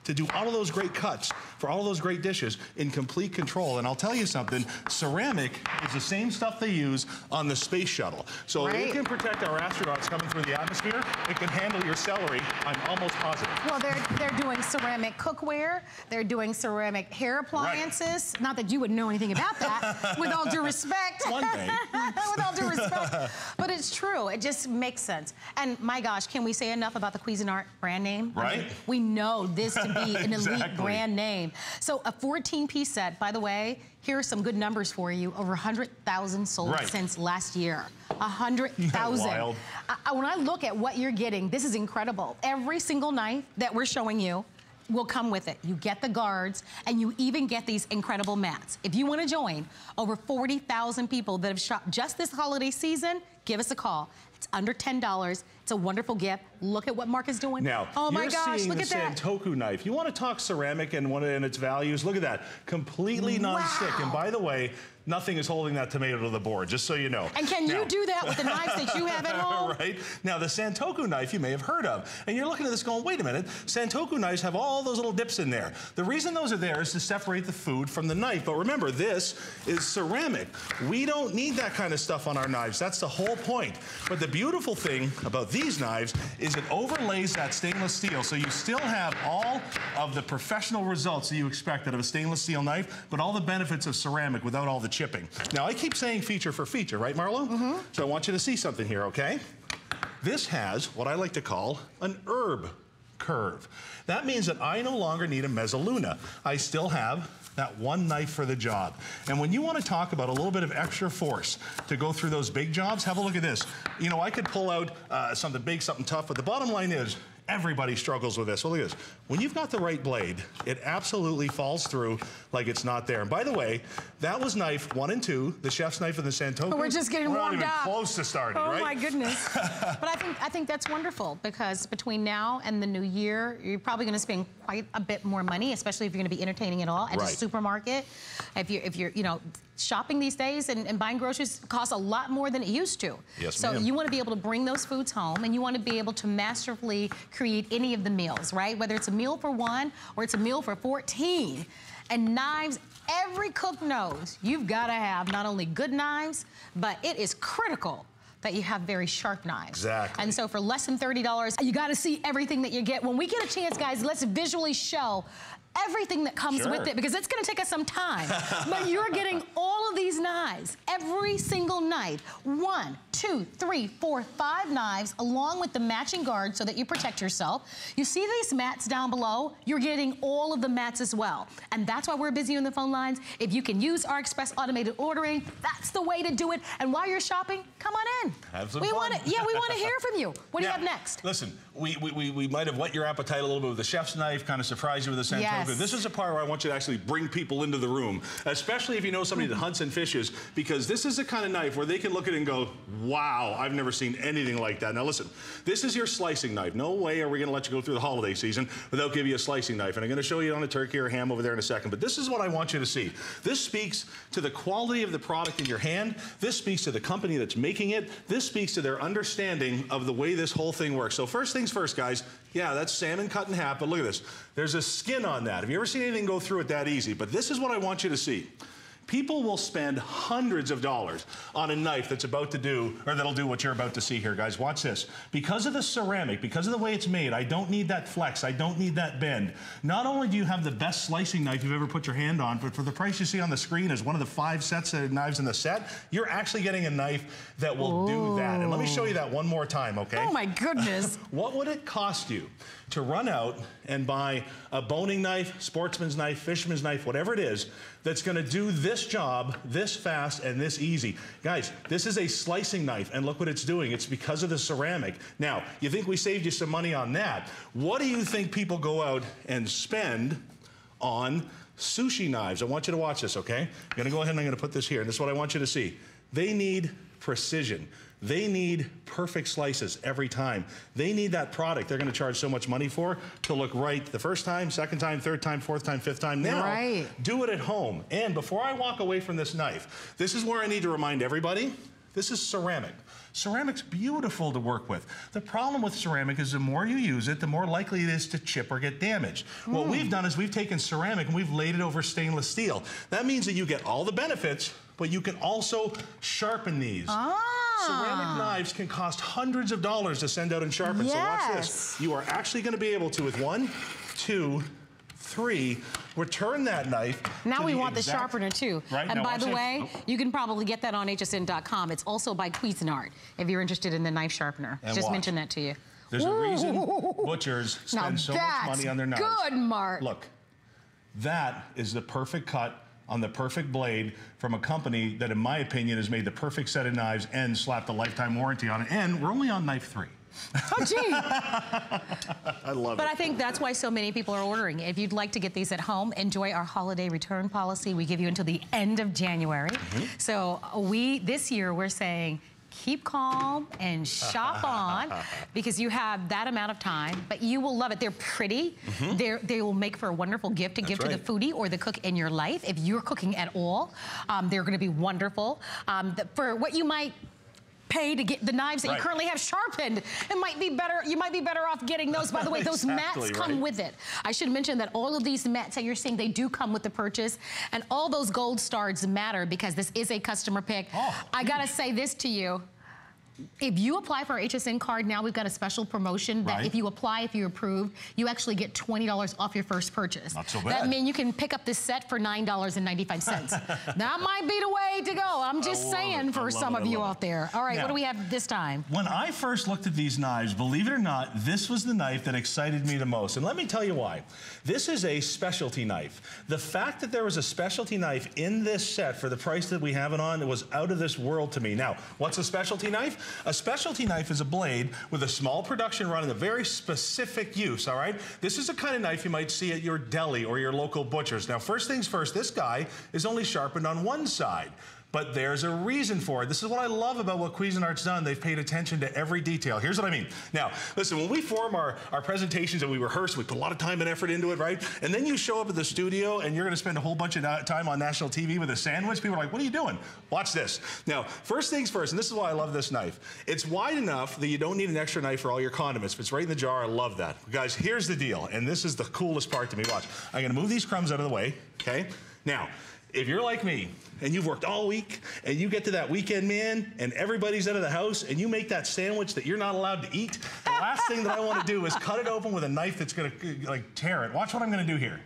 Speaker 13: to do all of those great cuts for all of those great dishes in complete control. And I'll tell you something, ceramic is the same stuff they use on the space shuttle. So
Speaker 12: Right.
Speaker 13: it can protect our astronauts coming through the atmosphere. It can handle your celery, I'm almost positive.
Speaker 12: Well, they're they're doing ceramic cookware. They're doing ceramic hair appliances. Not that you would know anything about that, [LAUGHS] with all due respect.
Speaker 13: One day. [LAUGHS]
Speaker 12: with all due respect. But it's true. It just makes sense. And my gosh, can we say enough about the Cuisinart brand name? I mean,
Speaker 13: Right.
Speaker 12: we know this to be an [LAUGHS] elite
Speaker 13: Exactly.
Speaker 12: brand name. So a 14-piece set, by the way, here are some good numbers for you. Over 100,000 sold
Speaker 13: Right.
Speaker 12: since last year. 100,000. [LAUGHS]
Speaker 13: wild?
Speaker 12: I- I- when I look at what you're getting, this is incredible. Every single knife that we're showing you will come with it. You get the guards, and you even get these incredible mats. If you want to join over 40,000 people that have shopped just this holiday season, give us a call. It's under $10. It's a wonderful gift. Look at what Mark is doing.
Speaker 13: Now,
Speaker 12: oh my gosh, look at that.
Speaker 13: Santoku knife. You want to talk ceramic and one and its values? Look at that, completely non-stick. And by the way, nothing is holding that tomato to the board, just so you know.
Speaker 12: And can you do that with the knives that you have at [LAUGHS] home?
Speaker 13: right? Now, the Santoku knife you may have heard of. And you're looking at this going, wait a minute, Santoku knives have all those little dips in there. The reason those are there is to separate the food from the knife. But remember, this is ceramic. We don't need that kind of stuff on our knives. That's the whole point. But the beautiful thing about these knives is it overlays that stainless steel. So you still have all of the professional results that you expect out of a stainless steel knife, but all the benefits of ceramic without all the chipping. Now, I keep saying feature for feature, right, Marlo? Mm-hmm. So I want you to see something here, okay? This has what I like to call an herb curve. That means that I no longer need a mezzaluna. I still have that one knife for the job. And when you want to talk about a little bit of extra force to go through those big jobs, have a look at this. You know, I could pull out uh, something big, something tough, but the bottom line is everybody struggles with this. Well, look at this. When you've got the right blade, it absolutely falls through like it's not there. And by the way, that was knife one and two, the chef's knife and the Santoku.
Speaker 12: We're just getting
Speaker 13: We're
Speaker 12: warmed
Speaker 13: not even
Speaker 12: up.
Speaker 13: close to starting,
Speaker 12: oh
Speaker 13: right?
Speaker 12: my goodness. [LAUGHS] but I think I think that's wonderful because between now and the new year, you're probably going to spend quite a bit more money, especially if you're going to be entertaining at all at
Speaker 13: Right.
Speaker 12: a supermarket. If you're if you're you know shopping these days and, and buying groceries costs a lot more than it used to.
Speaker 13: Yes,
Speaker 12: so you want to be able to bring those foods home and you want to be able to masterfully create any of the meals, right? Whether it's a meal for one or it's a meal for 14. And knives, every cook knows you've got to have not only good knives, but it is critical that you have very sharp knives.
Speaker 13: Exactly.
Speaker 12: And so for less than $30, you got to see everything that you get. When we get a chance, guys, let's visually show everything that comes
Speaker 13: Sure.
Speaker 12: with it because it's going to take us some time. but you're getting [LAUGHS] all of these knives, every single knife. One, two, three, four, five knives, along with the matching guard so that you protect yourself. You see these mats down below? You're getting all of the mats as well. And that's why we're busy on the phone lines. If you can use our express automated ordering, that's the way to do it. And while you're shopping, come on in.
Speaker 13: Have some
Speaker 12: we
Speaker 13: fun.
Speaker 12: want to, yeah, we want to hear from you. What do you
Speaker 13: Now,
Speaker 12: have next?
Speaker 13: Listen, we, we, we, we might have whet your appetite a little bit with the chef's knife, kind of surprise you with the Santoku.
Speaker 12: Yes.
Speaker 13: This is a part where I want you to actually bring people into the room, especially if you know somebody that hunts and fishes, because this is the kind of knife where they can look at it and go, wow, I've never seen anything like that. Now listen, this is your slicing knife. No way are we gonna let you go through the holiday season without giving you a slicing knife. And I'm gonna show you on a turkey or ham over there in a second, but this is what I want you to see. This speaks to the quality of the product in your hand. This speaks to the company that's making it. This speaks to their understanding of the way this whole thing works. So first things first, guys, yeah, that's salmon cut in half, but look at this. There's a skin on that. Have you ever seen anything go through it that easy? But this is what I want you to see. People will spend hundreds of dollars on a knife that's about to do, or that'll do what you're about to see here, guys. Watch this. Because of the ceramic, because of the way it's made, I don't need that flex, I don't need that bend. Not only do you have the best slicing knife you've ever put your hand on, but for the price you see on the screen as one of the five sets of knives in the set, you're actually getting a knife that will do that. And let me show you that one more time, okay?
Speaker 12: Oh my goodness. [LAUGHS]
Speaker 13: What would it cost you to run out and buy a boning knife, sportsman's knife, fisherman's knife, whatever it is, that's gonna do this job this fast and this easy? Guys, this is a slicing knife, and look what it's doing. It's because of the ceramic. Now, you think we saved you some money on that. What do you think people go out and spend on sushi knives? I want you to watch this, okay? I'm gonna go ahead and I'm gonna put this here, and this is what I want you to see. They need precision. They need perfect slices every time. They need that product they're going to charge so much money for to look right the first time, second time, third time, fourth time, fifth time. Now,
Speaker 12: Right.
Speaker 13: do it at home. And before I walk away from this knife, this is where I need to remind everybody This is ceramic. Ceramic's beautiful to work with. The problem with ceramic is the more you use it, the more likely it is to chip or get damaged. What
Speaker 12: Mm.
Speaker 13: we've done is we've taken ceramic and we've laid it over stainless steel. That means that you get all the benefits, but you can also sharpen these. Ceramic ah. knives can cost hundreds of dollars to send out and sharpen. So watch this. You are actually going to be able to, with one, two, three, return that knife.
Speaker 12: Now we want the sharpener too.
Speaker 13: Right,
Speaker 12: and
Speaker 13: now
Speaker 12: by the
Speaker 13: this.
Speaker 12: way,
Speaker 13: Oh.
Speaker 12: you can probably get that on hsn.com. It's also by Cuisinart if you're interested in the knife sharpener.
Speaker 13: And
Speaker 12: Just
Speaker 13: watch.
Speaker 12: mention that to you.
Speaker 13: There's a reason
Speaker 12: Ooh.
Speaker 13: butchers
Speaker 12: Now
Speaker 13: spend so much money on their knives.
Speaker 12: good, Mark.
Speaker 13: Look, that is the perfect cut on the perfect blade from a company that, in my opinion, has made the perfect set of knives and slapped a lifetime warranty on it. And we're only on knife three.
Speaker 12: Oh, gee. [LAUGHS]
Speaker 13: I love
Speaker 12: But
Speaker 13: it.
Speaker 12: But I think that's why so many people are ordering. If you'd like to get these at home, enjoy our holiday return policy. We give you until the end of January.
Speaker 13: Mm-hmm.
Speaker 12: So uh, we this year we're saying keep calm and shop [LAUGHS] on because you have that amount of time, but you will love it. They're pretty.
Speaker 14: Mhm.
Speaker 12: They're, they will make for a wonderful gift to
Speaker 14: That's
Speaker 12: give to
Speaker 14: right.
Speaker 12: the foodie or the cook in your life. If you're cooking at all, um, they're going to be wonderful. Um, the- for what you might pay to get the knives that
Speaker 14: Right.
Speaker 12: you currently have sharpened. It might be better, you might be better off getting those. By the way, those
Speaker 14: Exactly
Speaker 12: mats come
Speaker 14: right.
Speaker 12: with it. I should mention that all of these mats that you're seeing, they do come with the purchase. And all those gold stars matter because this is a customer pick. I gotta say this to you. If you apply for our HSN card now, we've got a special promotion that
Speaker 13: Right.
Speaker 12: if you apply, if you're approved, you actually get $20 off your first purchase.
Speaker 13: Not so
Speaker 12: That
Speaker 13: bad.
Speaker 12: means you can pick up this set for $9.95. [LAUGHS] that might be the way to go. I'm just saying
Speaker 13: it.
Speaker 12: For some
Speaker 13: it.
Speaker 12: of you out there. All right,
Speaker 13: Now-
Speaker 12: what do we have this time?
Speaker 13: When I first looked at these knives, believe it or not, this was the knife that excited me the most. And let me tell you why. This is a specialty knife. The fact that there was a specialty knife in this set for the price that we have it on, it was out of this world to me. Now, what's a specialty knife? A specialty knife is a blade with a small production run and a very specific use, all right? This is the kind of knife you might see at your deli or your local butcher's. Now, first things first, this guy is only sharpened on one side. But there's a reason for it. This is what I love about what Cuisinart's done. They've paid attention to every detail. Here's what I mean. Now, listen, when we form our, our presentations and we rehearse, we put a lot of time and effort into it, right? And then you show up at the studio and you're going to spend a whole bunch of time on national TV with a sandwich. People are like, what are you doing? Watch this. Now, first things first, and this is why I love this knife. It's wide enough that you don't need an extra knife for all your condiments. If it's right in the jar, I love that. Guys, here's the deal, and this is the coolest part to me. Watch. I'm to move these crumbs out of the way, okay? Now, if you're like me and you've worked all week and you get to that weekend man and everybody's out of the house and you make that sandwich that you're not allowed to eat, the last thing that I want to do is cut it open with a knife that's going to like tear it. Watch what I'm going to do here.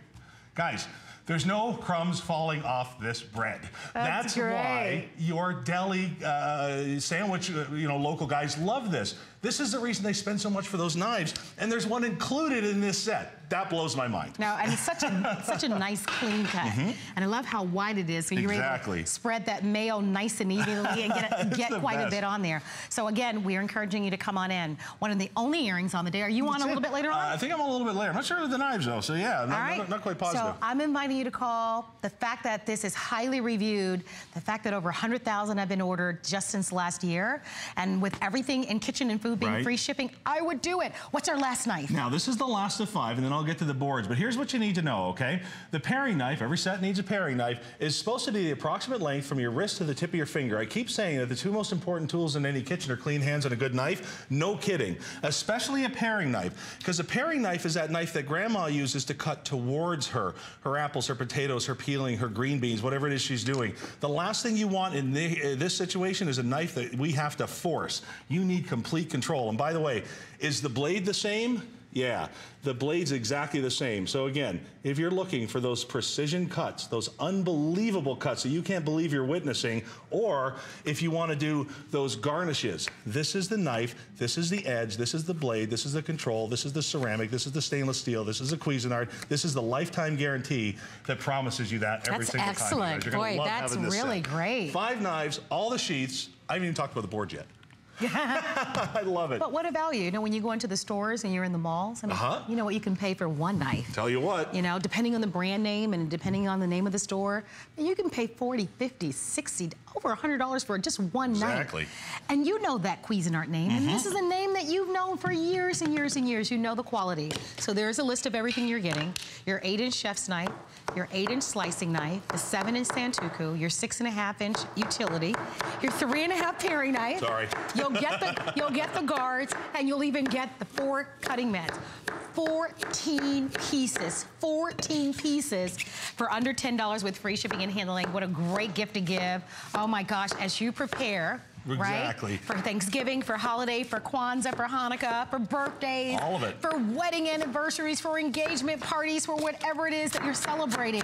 Speaker 13: Guys, there's no crumbs falling off this bread.
Speaker 14: That's
Speaker 13: why
Speaker 14: great.
Speaker 13: your deli uh, sandwich, uh, you know, local guys love this. This is the reason they spend so much for those knives, and there's one included in this set. That blows my mind.
Speaker 12: Now, and it's such a such a nice clean cut,
Speaker 13: Mhm.
Speaker 12: and I love how wide it is. So you're able to spread that mayo nice and evenly and get, [LAUGHS]
Speaker 13: It's
Speaker 12: get quite a bit on there. So again, we're encouraging you to come on in. One of the only earrings on the day. Are you on a little
Speaker 13: it.
Speaker 12: bit later
Speaker 13: Uh,
Speaker 12: on?
Speaker 13: I think I'm a little bit later. I'm not sure with the knives though, so yeah,
Speaker 12: All
Speaker 13: not,
Speaker 12: right.
Speaker 13: not, not quite positive.
Speaker 12: So I'm inviting you to call. The fact that this is highly reviewed, the fact that over 100,000 have been ordered just since last year, and with everything in kitchen and food being
Speaker 13: Right.
Speaker 12: free shipping, I would do it. What's our last knife?
Speaker 13: Now, this is the last of five, and then I'll get to the boards. But here's what you need to know, okay? The paring knife, every set needs a paring knife, is supposed to be the approximate length from your wrist to the tip of your finger. I keep saying that the two most important tools in any kitchen are clean hands and a good knife. No kidding. Especially a paring knife, because a paring knife is that knife that grandma uses to cut towards her, her apples, her potatoes, her peeling, her green beans, whatever it is she's doing. The last thing you want in the, uh, this situation is a knife that we have to force. You need complete control. And by the way, is the blade the same? Yeah, the blade's exactly the same. So again, if you're looking for those precision cuts, those unbelievable cuts that you can't believe you're witnessing, or if you want to do those garnishes, this is the knife, this is the edge, this is the blade, this is the control, this is the ceramic, this is the stainless steel, this is the Cuisinart, this is the lifetime guarantee that promises you that every
Speaker 12: That's
Speaker 13: single time.
Speaker 12: excellent.
Speaker 13: guys. You're gonna
Speaker 12: Boy, that's really
Speaker 13: set.
Speaker 12: great.
Speaker 13: Five knives, all the sheaths, I haven't even talked about the board yet. [LAUGHS] I love it.
Speaker 12: But what a value. You know, when you go into the stores and you're in the malls, I mean,
Speaker 13: Uh-huh.
Speaker 12: you know what you can pay for one knife.
Speaker 13: Tell you what.
Speaker 12: You know, depending on the brand name and depending on the name of the store, you can pay 40, 50, 60, over $100 for just one
Speaker 13: Exactly.
Speaker 12: knife. And you know that Cuisinart name. And this
Speaker 13: Mhm.
Speaker 12: is a name that you've known for years and years and years. You know the quality. So there's a list of everything you're getting. Your 8-inch chef's knife, your eight inch slicing knife, the seven inch Santoku, your six and a half inch utility, your three and a half paring knife.
Speaker 13: Sorry. [LAUGHS]
Speaker 12: You'll get the you'll get the guards and you'll even get the four cutting mats. 14 pieces, 14 pieces for under $10 with free shipping and handling. What a great gift to give. Oh my gosh, as you prepare
Speaker 13: Exactly.
Speaker 12: Right? For Thanksgiving, for holiday, for Kwanzaa, for Hanukkah, for birthdays.
Speaker 13: All of it.
Speaker 12: For wedding anniversaries, for engagement parties, for whatever it is that you're celebrating.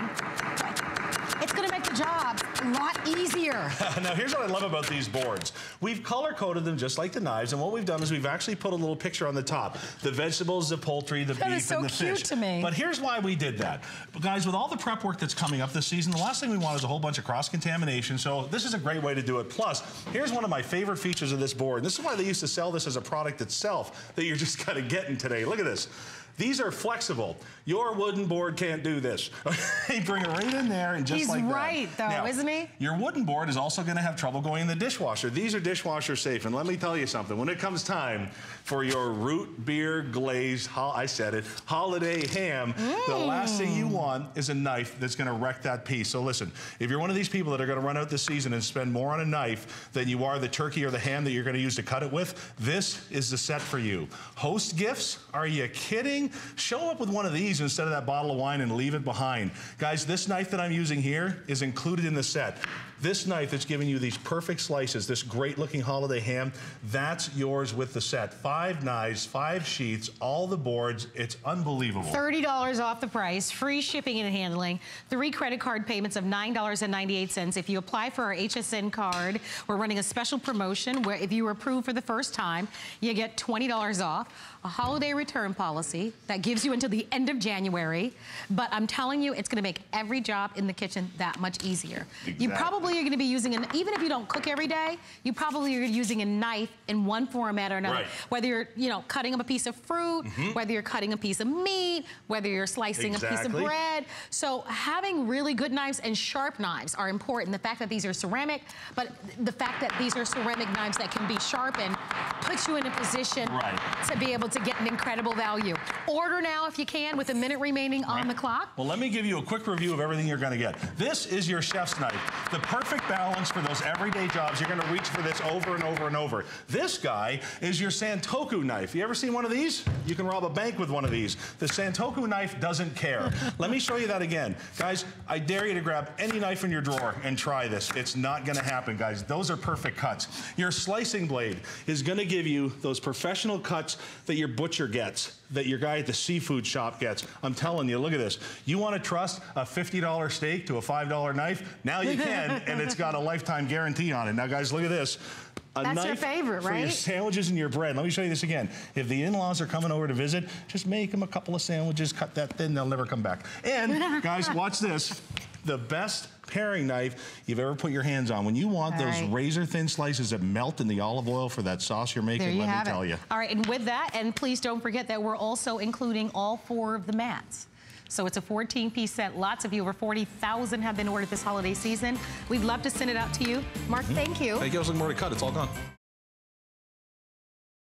Speaker 12: It's gonna make the job a lot easier. [LAUGHS]
Speaker 13: now here's what I love about these boards. We've color coded them just like the knives, and what we've done is we've actually put a little picture on the top. The vegetables, the poultry, the
Speaker 12: That
Speaker 13: beef,
Speaker 12: is so
Speaker 13: and the
Speaker 12: cute
Speaker 13: fish.
Speaker 12: to me.
Speaker 13: But here's why we did that. But guys, with all the prep work that's coming up this season, the last thing we want is a whole bunch of cross-contamination, so this is a great way to do it. Plus, here's one of my favorite features of this board. This is why they used to sell this as a product itself that you're just [LAUGHS] kind of getting today. Look at this. These are flexible. Your wooden board can't do this. [LAUGHS] you bring it right in there and just
Speaker 12: He's
Speaker 13: like that.
Speaker 12: right, though,
Speaker 13: Now,
Speaker 12: isn't he?
Speaker 13: Your wooden board is also going to have trouble going in the dishwasher. These are dishwasher safe. And let me tell you something. When it comes time for your root beer glazed, I said it, holiday ham, the last thing you mm. want is a knife that's going to wreck that piece. So listen, if you're one of these people that are going to run out this season and spend more on a knife than you are the turkey or the ham that you're going to use to cut it with, this is the set for you. Host gifts? Are you kidding? Show up with one of these instead of that bottle of wine and leave it behind. Guys, this knife that I'm using here is included in the set. This knife that's giving you these perfect slices, this great looking holiday ham, that's yours with the set. Five knives, five sheets, all the boards. It's unbelievable.
Speaker 12: $30 off the price, free shipping and handling, three credit card payments of $9.98. If you apply for our HSN card, we're running a special promotion where if you are approved for the first time, you get $20 off. A holiday return policy that gives you until the end of January. But I'm telling you, it's gonna make every job in the kitchen that much easier. You probably are gonna be using, an, even if you don't cook every day, you probably are using a knife in one format or another.
Speaker 14: Right.
Speaker 12: Whether you're, you know, cutting up a piece of fruit,
Speaker 14: Mhm.
Speaker 12: whether you're cutting a piece of meat, whether you're slicing a piece of bread. So having really good knives and sharp knives are important. The fact that these are ceramic, but the fact that these are ceramic knives that can be sharpened puts you in a position
Speaker 13: Right.
Speaker 12: to be able to get an incredible value. Order now if you can with a minute remaining on the clock.
Speaker 13: Well, let me give you a quick review of everything you're going to get. This is your chef's knife. The perfect balance for those everyday jobs. You're going to reach for this over and over and over. This guy is your Santoku knife. You ever seen one of these? You can rob a bank with one of these. The Santoku knife doesn't care. [LAUGHS] let me show you that again. Guys, I dare you to grab any knife in your drawer and try this. It's not going to happen, guys. Those are perfect cuts. Your slicing blade is going to give you those professional cuts that your butcher gets that your guy at the seafood shop gets. I'm telling you, look at this. You want to trust a $50 steak to a $5 knife? Now you can, [LAUGHS] and it's got a lifetime guarantee on it. Now, guys, look at this. A
Speaker 12: That's
Speaker 13: knife
Speaker 12: your favorite,
Speaker 13: for your sandwiches and your bread. Let me show you this again. If the in-laws are coming over to visit, just make them a couple of sandwiches, cut that thin, they'll never come back. And [LAUGHS] guys, watch this. The best paring knife you've ever put your hands on. When you want
Speaker 12: All
Speaker 13: those
Speaker 12: right.
Speaker 13: razor thin slices that melt in the olive oil for that sauce you're making,
Speaker 12: There you
Speaker 13: let me
Speaker 12: have
Speaker 13: tell
Speaker 12: it.
Speaker 13: you.
Speaker 12: All right, and with that, and please don't forget that we're also including all four of the mats. So it's a 14-piece set. Lots of you, over 40,000 have been ordered this holiday season. We'd love to send it out to you. Mark, mm-hmm. thank you.
Speaker 15: Thank you. I was looking more to cut. It's all gone.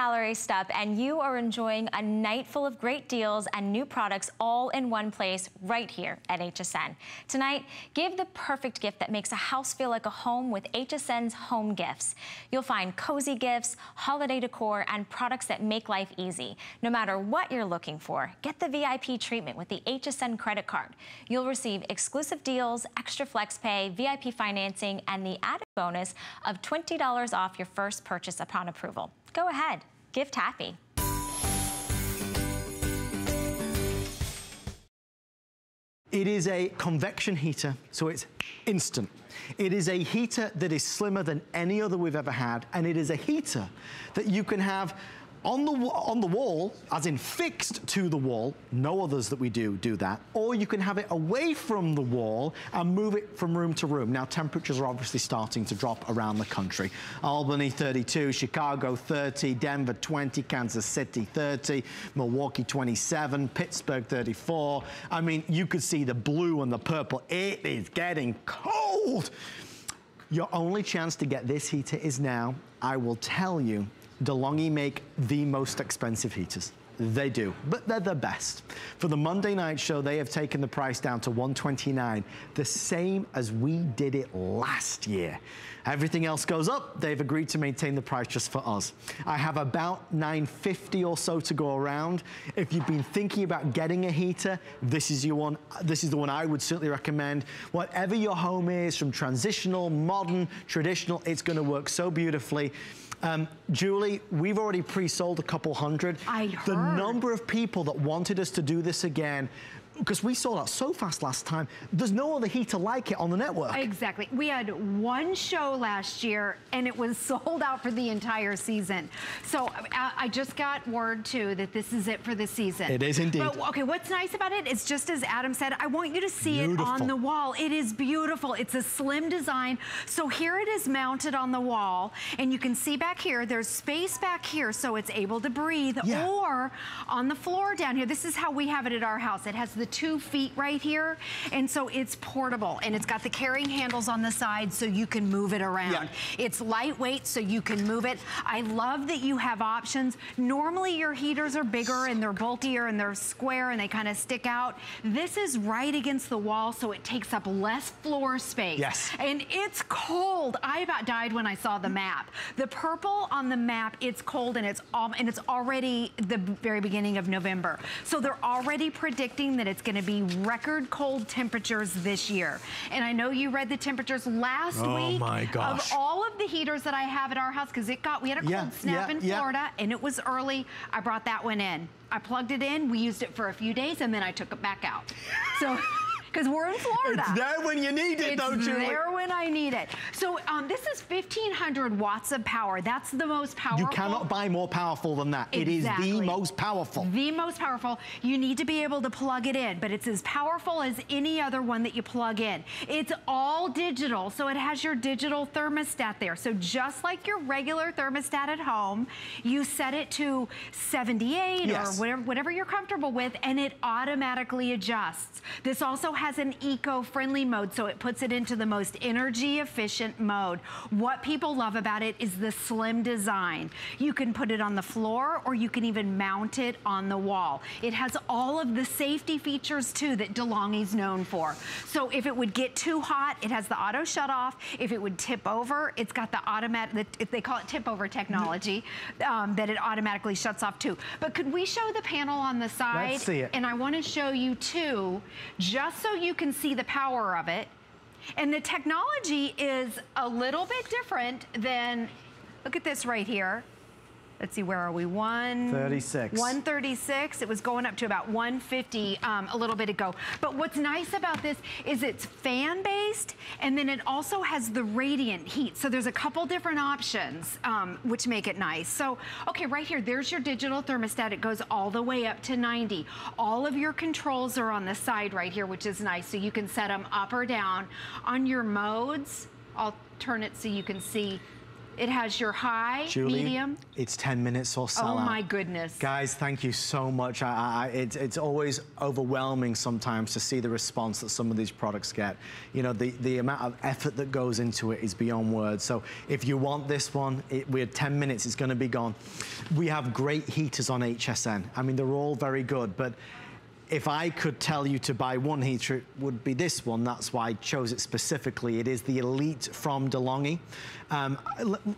Speaker 16: Valerie and you are enjoying a night full of great deals and new products all in one place right here at HSN. Tonight, give the perfect gift that makes a house feel like a home with HSN's home gifts. You'll find cozy gifts, holiday decor, and products that make life easy. No matter what you're looking for, get the VIP treatment with the HSN credit card. You'll receive exclusive deals, extra flex pay, VIP financing, and the added bonus of $20 off your first purchase upon approval. Go ahead, gift happy.
Speaker 14: It is a convection heater, so it's instant. It is a heater that is slimmer than any other we've ever had, and it is a heater that you can have on the, on the wall, as in fixed to the wall, no others that we do do that, or you can have it away from the wall and move it from room to room. Now, temperatures are obviously starting to drop around the country. Albany 32, Chicago 30, Denver 20, Kansas City 30, Milwaukee 27, Pittsburgh 34. I mean, you could see the blue and the purple. It is getting cold. Your only chance to get this heater is now. I will tell you, DeLonghi make the most expensive heaters. They do, but they're the best. For the Monday night show, they have taken the price down to 129, the same as we did it last year. Everything else goes up. They've agreed to maintain the price just for us. I have about 950 or so to go around. If you've been thinking about getting a heater, this is your one. This is the one I would certainly recommend. Whatever your home is, from transitional, modern, traditional, it's going to work so beautifully. Um, Julie, we've already pre-sold a couple hundred.
Speaker 17: I heard.
Speaker 14: The number of people that wanted us to do this again because we sold out so fast last time. There's no other heater like it on the network.
Speaker 18: Exactly. We had one show last year and it was [LAUGHS] sold out for the entire season. So I, I just got word too that this is it for the season.
Speaker 14: It is indeed.
Speaker 18: But okay, what's nice about it is just as Adam said, I want you to see
Speaker 14: Beautiful.
Speaker 18: it on the wall. It is beautiful. It's a slim design. So here it is mounted on the wall and you can see back here, there's space back here so it's able to breathe
Speaker 14: Yeah.
Speaker 18: or on the floor down here. This is how we have it at our house. It has the two feet right here and so it's portable and it's got the carrying handles on the side so you can move it around.
Speaker 14: Yeah.
Speaker 18: It's lightweight so you can move it. I love that you have options. Normally your heaters are bigger and they're bulkier and they're square and they kind of stick out. This is right against the wall so it takes up less floor space.
Speaker 14: Yes.
Speaker 18: And it's cold. I about died when I saw the map. The purple on the map, it's cold and it's um, and it's already the very beginning of November. So they're already predicting that it's going to be record cold temperatures this year. And I know you read the temperatures last
Speaker 14: Oh
Speaker 18: week
Speaker 14: my gosh.
Speaker 18: of all of the heaters that I have at our house because it got we had a cold
Speaker 14: Yeah,
Speaker 18: snap
Speaker 14: yeah,
Speaker 18: in
Speaker 14: yeah.
Speaker 18: Florida and it was early. I brought that one in. I plugged it in. We used it for a few days and then I took it back out. So. [LAUGHS] Because we're in Florida.
Speaker 14: It's there when you need it,
Speaker 18: It's
Speaker 14: though, Julie.
Speaker 18: there when I need it. So um, this is 1,500 watts of power. That's the most powerful.
Speaker 14: You cannot buy more powerful than that. Exactly. It is the most powerful.
Speaker 18: The most powerful. You need to be able to plug it in, but it's as powerful as any other one that you plug in. It's all digital, so it has your digital thermostat there. So just like your regular thermostat at home, you set it to 78
Speaker 19: Yes.
Speaker 18: or whatever, whatever you're comfortable with, and it automatically adjusts. This also has an eco-friendly mode, so it puts it into the most energy efficient mode. What people love about it is the slim design. You can put it on the floor or you can even mount it on the wall. It has all of the safety features too that DeLonghi's known for. So if it would get too hot, it has the auto shut off. If it would tip over, it's got the automatic, if they call it tip over technology, um, that it automatically shuts off too. But could we show the panel on the side?
Speaker 14: Let's see it.
Speaker 18: And I want to show you too, just so you can see the power of it. And the technology is a little bit different than, look at this right here. Let's see, where are we?
Speaker 14: 136.
Speaker 18: 136. It was going up to about 150 um, a little bit ago. But what's nice about this is it's fan-based, and then it also has the radiant heat. So there's a couple different options, um, which make it nice. So, okay, right here, there's your digital thermostat. It goes all the way up to 90. All of your controls are on the side right here, which is nice. So you can set them up or down. On your modes, I'll turn it so you can see. It has your high,
Speaker 14: Julie,
Speaker 18: medium.
Speaker 14: it's 10 minutes or sell
Speaker 18: Oh
Speaker 14: out.
Speaker 18: my goodness.
Speaker 14: Guys, thank you so much. I, I, it's, it's always overwhelming sometimes to see the response that some of these products get. You know, the, the amount of effort that goes into it is beyond words. So if you want this one, it, we're 10 minutes, it's gonna be gone. We have great heaters on HSN. I mean, they're all very good, but if I could tell you to buy one heater, it would be this one. That's why I chose it specifically. It is the Elite from DeLonghi. Um,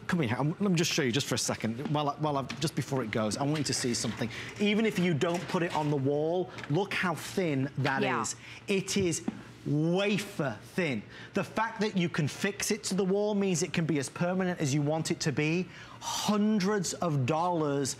Speaker 14: come here, um, let me just show you just for a second. While, I, while I've, just before it goes, I want you to see something. Even if you don't put it on the wall, look how thin that is.
Speaker 18: Yeah.
Speaker 14: It is wafer thin. The fact that you can fix it to the wall means it can be as permanent as you want it to be. hundreds of dollars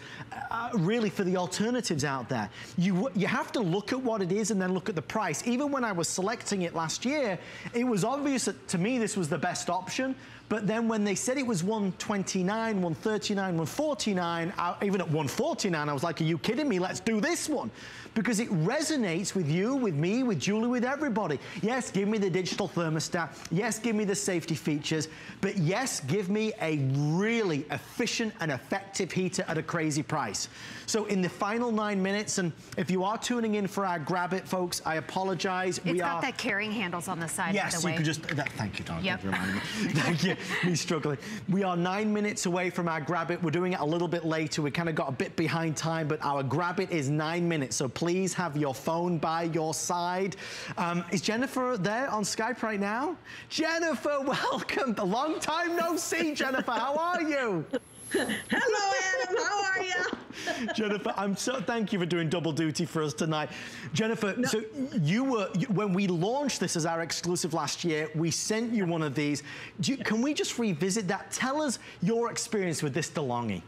Speaker 14: uh, really for the alternatives out there. You, you have to look at what it is and then look at the price. Even when I was selecting it last year, it was obvious that to me this was the best option. But then when they said it was 129, 139, 149, uh, even at 149, I was like, are you kidding me? Let's do this one. Because it resonates with you, with me, with Julie, with everybody. Yes, give me the digital thermostat. Yes, give me the safety features. But yes, give me a really efficient and effective heater at a crazy price. So in the final nine minutes, and if you are tuning in for our Grab It, folks, I apologize.
Speaker 18: It's
Speaker 14: we
Speaker 18: got
Speaker 14: are,
Speaker 18: that carrying handles on the side,
Speaker 14: Yes,
Speaker 18: the way.
Speaker 14: you could just, that, thank you, Don.
Speaker 18: Yep.
Speaker 14: Thank you for reminding me. [LAUGHS] thank you, me struggling. We are nine minutes away from our Grab It. We're doing it a little bit later. We kind of got a bit behind time, but our Grab It is nine minutes. So please have your phone by your side. Um, is Jennifer there on Skype right now? Jennifer, [LAUGHS] welcome. A long time no see, Jennifer. How are you?
Speaker 20: Hello, Adam. How are you? [LAUGHS]
Speaker 14: Jennifer, I'm so thank you for doing double duty for us tonight. Jennifer, no. so you were when we launched this as our exclusive last year, we sent you one of these. You, can we just revisit that? Tell us your experience with this DeLonghi.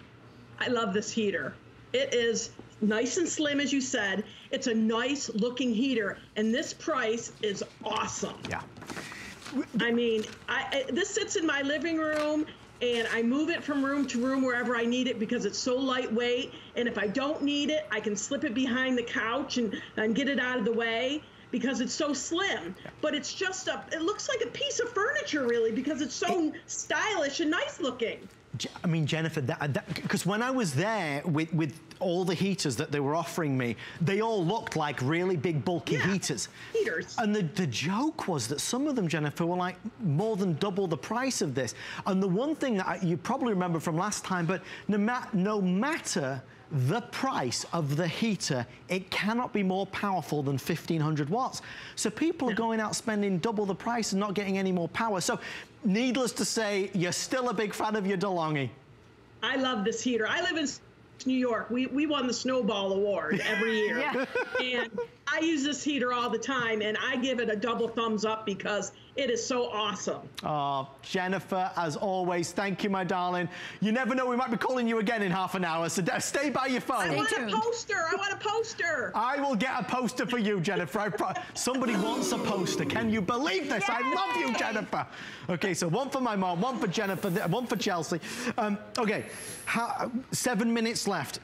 Speaker 20: I love this heater. It is nice and slim, as you said. It's a nice looking heater, and this price is awesome.
Speaker 14: Yeah.
Speaker 20: I mean, I, I, this sits in my living room and I move it from room to room wherever I need it because it's so lightweight. And if I don't need it, I can slip it behind the couch and, and get it out of the way because it's so slim. But it's just a, it looks like a piece of furniture really because it's so stylish and nice looking.
Speaker 14: I mean, Jennifer, because uh, when I was there with, with all the heaters that they were offering me, they all looked like really big, bulky
Speaker 20: yeah,
Speaker 14: heaters.
Speaker 20: Heaters.
Speaker 14: And the, the joke was that some of them, Jennifer, were like more than double the price of this. And the one thing that I, you probably remember from last time, but no, ma no matter the price of the heater, it cannot be more powerful than 1500 watts. So people are going out spending double the price and not getting any more power. So needless to say, you're still a big fan of your DeLonghi.
Speaker 20: I love this heater. I live in New York. We, we won the Snowball Award every [LAUGHS] year. yeah. And I use this heater all the time, and I give it a double thumbs up because it is so awesome.
Speaker 14: Oh, Jennifer, as always, thank you, my darling. You never know, we might be calling you again in half an hour, so stay by your phone.
Speaker 20: I want a poster. I want a poster.
Speaker 14: I will get a poster for you, Jennifer. Somebody wants a poster. Can you believe this? Yay! I love you, Jennifer. Okay, so one for my mom, one for Jennifer, one for Chelsea. Um, okay, How, seven minutes left.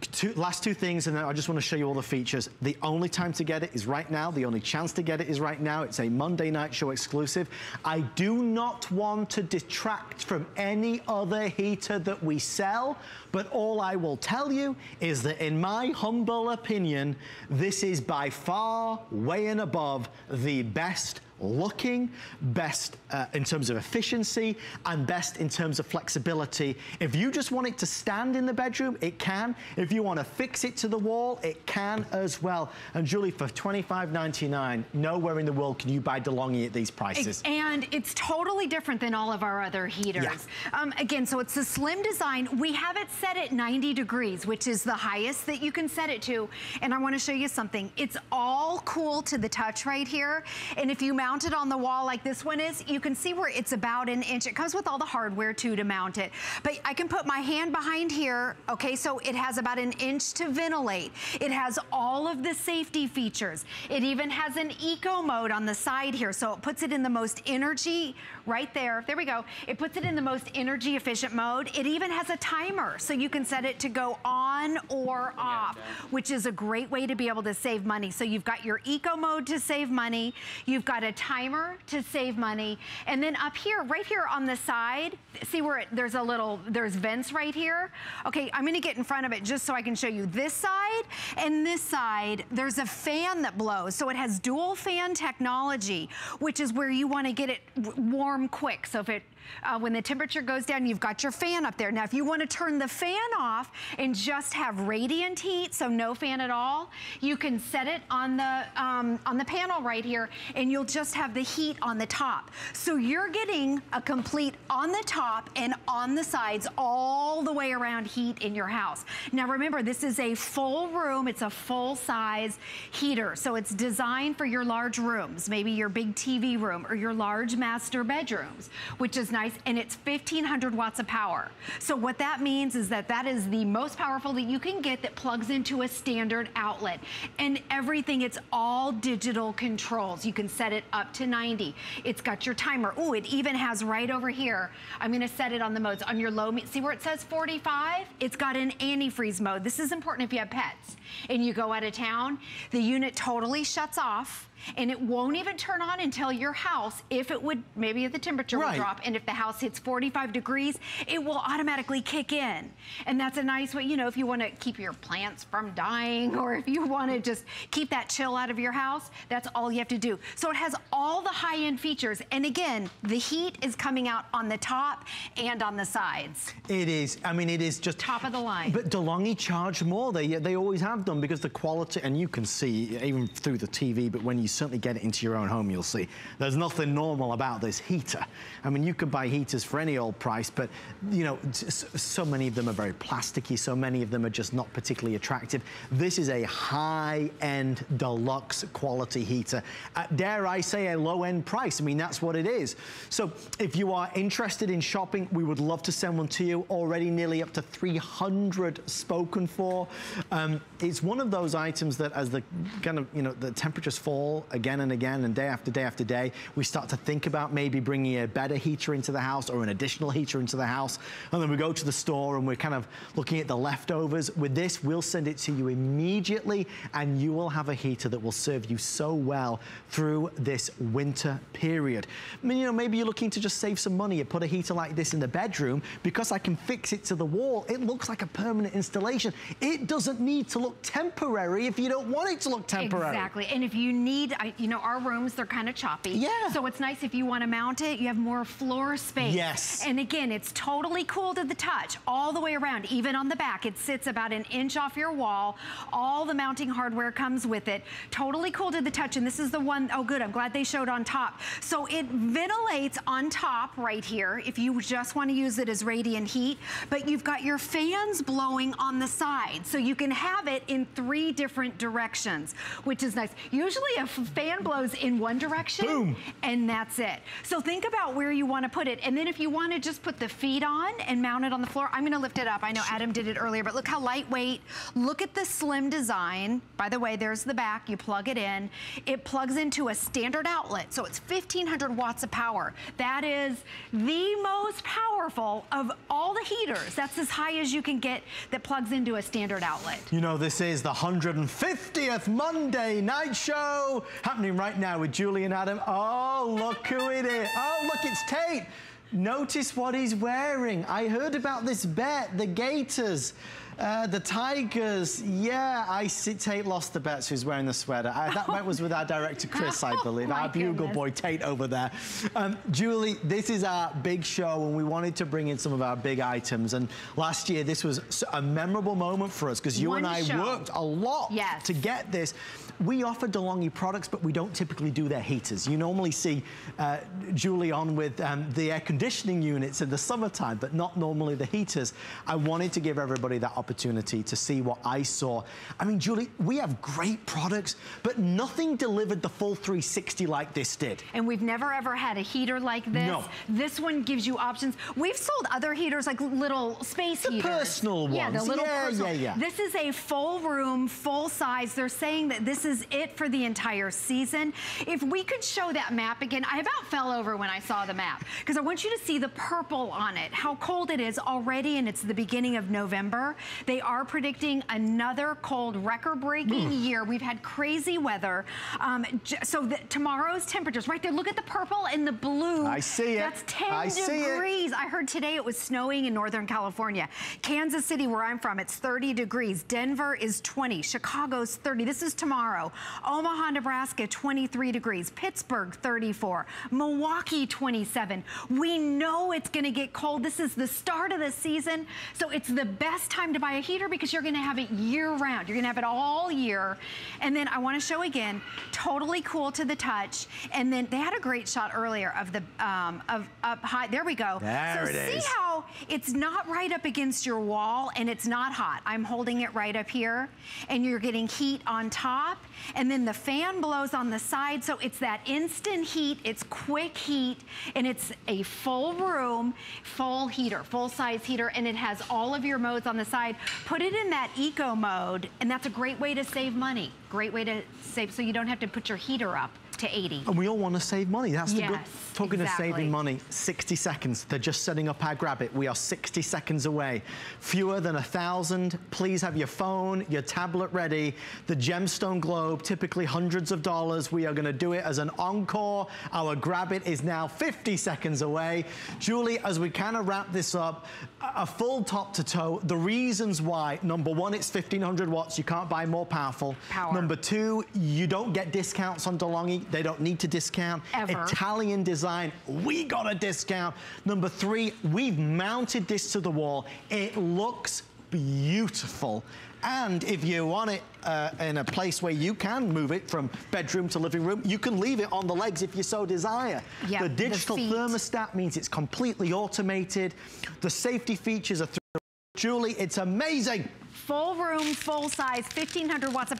Speaker 14: Two, last two things, and I just want to show you all the features. The only time to get it is right now. The only chance to get it is right now. It's a Monday night show exclusive. I do not want to detract from any other heater that we sell, but all I will tell you is that in my humble opinion, this is by far, way and above, the best looking, best uh, in terms of efficiency, and best in terms of flexibility. If you just want it to stand in the bedroom, it can. If you want to fix it to the wall, it can as well. And Julie, for $25.99, nowhere in the world can you buy DeLonghi at these prices.
Speaker 18: And it's totally different than all of our other heaters. Yeah. Um, again, so it's a slim design. We have it set at 90 degrees, which is the highest that you can set it to. And I want to show you something. It's all cool to the touch right here. And if you mount it on the wall like this one is, you can see where it's about an inch. It comes with all the hardware too to mount it. But I can put my hand behind here, okay, so it has about an inch to ventilate. It has all of the safety features. It even has an eco mode on the side here, so it puts it in the most energy, right there, there we go. It puts it in the most energy efficient mode. It even has a timer, so you can set it to go on or off, which is a great way to be able to save money. So you've got your eco mode to save money, you've got a timer to save money. And then up here, right here on the side, see where it, there's a little, there's vents right here. Okay, I'm gonna get in front of it just so I can show you this side and this side. There's a fan that blows. So it has dual fan technology, which is where you wanna get it warm quick. So if it uh, when the temperature goes down, you've got your fan up there. Now, if you want to turn the fan off and just have radiant heat, so no fan at all, you can set it on the, um, on the panel right here, and you'll just have the heat on the top. So you're getting a complete on the top and on the sides, all the way around heat in your house. Now, remember, this is a full room. It's a full-size heater, so it's designed for your large rooms, maybe your big TV room or your large master bedrooms, which is nice, and it's 1,500 watts of power. So what that means is that that is the most powerful that you can get that plugs into a standard outlet. And everything, it's all digital controls. You can set it up to 90. It's got your timer. Oh, it even has right over here. I'm gonna set it on the modes. On your low, see where it says 45? It's got an antifreeze mode. This is important if you have pets and you go out of town. The unit totally shuts off and it won't even turn on until your house, if it would, maybe the temperature
Speaker 14: Right.
Speaker 18: will drop, and if the house hits 45 degrees, it will automatically kick in. And that's a nice way, you know, if you wanna keep your plants from dying, [LAUGHS] or if you wanna just keep that chill out of your house, that's all you have to do. So it has all the high-end features, and again, the heat is coming out on the top and on the sides.
Speaker 14: It is. I mean, it is just
Speaker 18: top of the line.
Speaker 14: But DeLonghi charge more. They they always have done because the quality, and you can see even through the TV. But when you certainly get it into your own home, you'll see there's nothing normal about this heater. I mean, you can buy heaters for any old price, but you know, so many of them are very plasticky. So many of them are just not particularly attractive. This is a high-end deluxe quality heater. At, dare I say a low-end price? I mean, that's what it is. So if you are interested in shopping, we would love to send one to you. Already nearly up to 300 spoken for. Um, it's one of those items that as the kind of, you know, the temperatures fall again and again and day after day after day, we start to think about maybe bringing a better heater into the house or an additional heater into the house. And then we go to the store and we're kind of looking at the leftovers. With this, we'll send it to you immediately and you will have a heater that will serve you so well through this winter period. I mean, you know, maybe you're looking to just save some money and put a heater like this in the bedroom because I can fix it to the wall. It looks like a permanent installation. It doesn't need to look temporary if you don't want it to look temporary.
Speaker 18: Exactly. And if you need, I- you know, our rooms, they're kind of choppy.
Speaker 14: Yeah.
Speaker 18: So it's nice if you want to mount it, you have more floor space.
Speaker 14: Yes.
Speaker 18: And again, it's totally cool to the touch all the way around, even on the back. It sits about an inch off your wall. All the mounting hardware comes with it. Totally cool to the touch. And this is the one, oh good, I'm glad they showed on top. So it ventilates on top right here if you just want to use it as radiant heat, but you've got your fans blowing on the side. So you can have it in three different directions, which is nice. Usually a fan blows in one direction
Speaker 14: Boom.
Speaker 18: and that's it. So think about where you want to put it. And then if you want to just put the feet on and mount it on the floor, I'm going to lift it up. I know Adam did it earlier, but look how lightweight. Look at the slim design. By the way, there's the back. You plug it in. It plugs into a standard outlet. So it's 1500 watts of power. That is the most powerful of all the heaters. That's as high as you can get that plugs into a standard outlet.
Speaker 14: You know, this is the 150th Monday night show happening right now with Julie and Adam. Oh, look who it is. Oh, look, it's Tate. Notice what he's wearing. I heard about this bet, the Gators. Uh, the Tigers, yeah, I see Tate lost the bet, so he's wearing the sweater. Uh, that bet was with our director, Chris, I [LAUGHS] believe,
Speaker 18: my
Speaker 14: our bugle
Speaker 18: goodness.
Speaker 14: boy Tate over there. Um, Julie, this is our big show, and we wanted to bring in some of our big items. And last year, this was a memorable moment for us because you
Speaker 18: One
Speaker 14: and I
Speaker 18: show.
Speaker 14: worked a lot
Speaker 18: Yes.
Speaker 14: to get this. We offer DeLonghi products, but we don't typically do their heaters. You normally see uh, Julie on with um, the air conditioning units in the summertime, but not normally the heaters. I wanted to give everybody that opportunity to see what I saw. I mean, Julie, we have great products, but nothing delivered the full 360 like this did.
Speaker 18: And we've never ever had a heater like this.
Speaker 14: No.
Speaker 18: This one gives you options. We've sold other heaters like little space
Speaker 14: The
Speaker 18: heaters.
Speaker 14: personal ones.
Speaker 18: Yeah, the little
Speaker 14: Yeah,
Speaker 18: personal.
Speaker 14: yeah, yeah.
Speaker 18: This is a full room, full size. They're saying that this is it for the entire season. If we could show that map again, I about fell over when I saw the map because I want you to see the purple on it, how cold it is already, and it's the beginning of November. They are predicting another cold, record-breaking year. We've had crazy weather. Um, so the, tomorrow's temperatures, right there, look at the purple and the blue.
Speaker 14: I see it.
Speaker 18: That's 10
Speaker 14: I see it.
Speaker 18: degrees. I heard today it was snowing in Northern California. Kansas City, where I'm from, it's 30 degrees. Denver is 20. Chicago's 30. This is tomorrow. Omaha, Nebraska, 23 degrees. Pittsburgh, 34. Milwaukee, 27. We know it's going to get cold. This is the start of the season, so it's the best time to buy a heater because you're going to have it year round. You're going to have it all year. And then I want to show again, totally cool to the touch. And then they had a great shot earlier of the um, of up high. There we go.
Speaker 14: There
Speaker 18: so
Speaker 14: it
Speaker 18: see
Speaker 14: is.
Speaker 18: how it's not right up against your wall and it's not hot. I'm holding it right up here and you're getting heat on top and then the fan blows on the side so it's that instant heat, it's quick heat and it's a full room, full heater, full size heater and it has all of your modes on the side. Put it in that eco mode and that's a great way to save money. Great way to save so you don't have to put your heater up to 80.
Speaker 14: And we all want to save money. That's the good.
Speaker 18: Yes,
Speaker 14: Talking
Speaker 18: exactly.
Speaker 14: of saving money, 60 seconds. They're just setting up our grab it. We are 60 seconds away. Fewer than a thousand. Please have your phone, your tablet ready. The gemstone globe, typically hundreds of dollars. We are going to do it as an encore. Our grab it is now 50 seconds away. Julie, as we kind of wrap this up, a a full top to toe. The reasons why, number one, it's 1500 watts. You can't buy more powerful.
Speaker 18: Power.
Speaker 14: Number two, you don't get discounts on DeLonghi. They don't need to discount.
Speaker 18: Ever.
Speaker 14: Italian design, we got a discount. Number three, we've mounted this to the wall. It looks beautiful. And if you want it uh, in a place where you can move it from bedroom to living room, you can leave it on the legs if you so desire.
Speaker 18: Yep,
Speaker 14: the
Speaker 18: the
Speaker 14: digital
Speaker 18: feet.
Speaker 14: thermostat means it's completely automated. The safety features are through. Julie, it's amazing.
Speaker 18: Full room, full size, 1500 watts of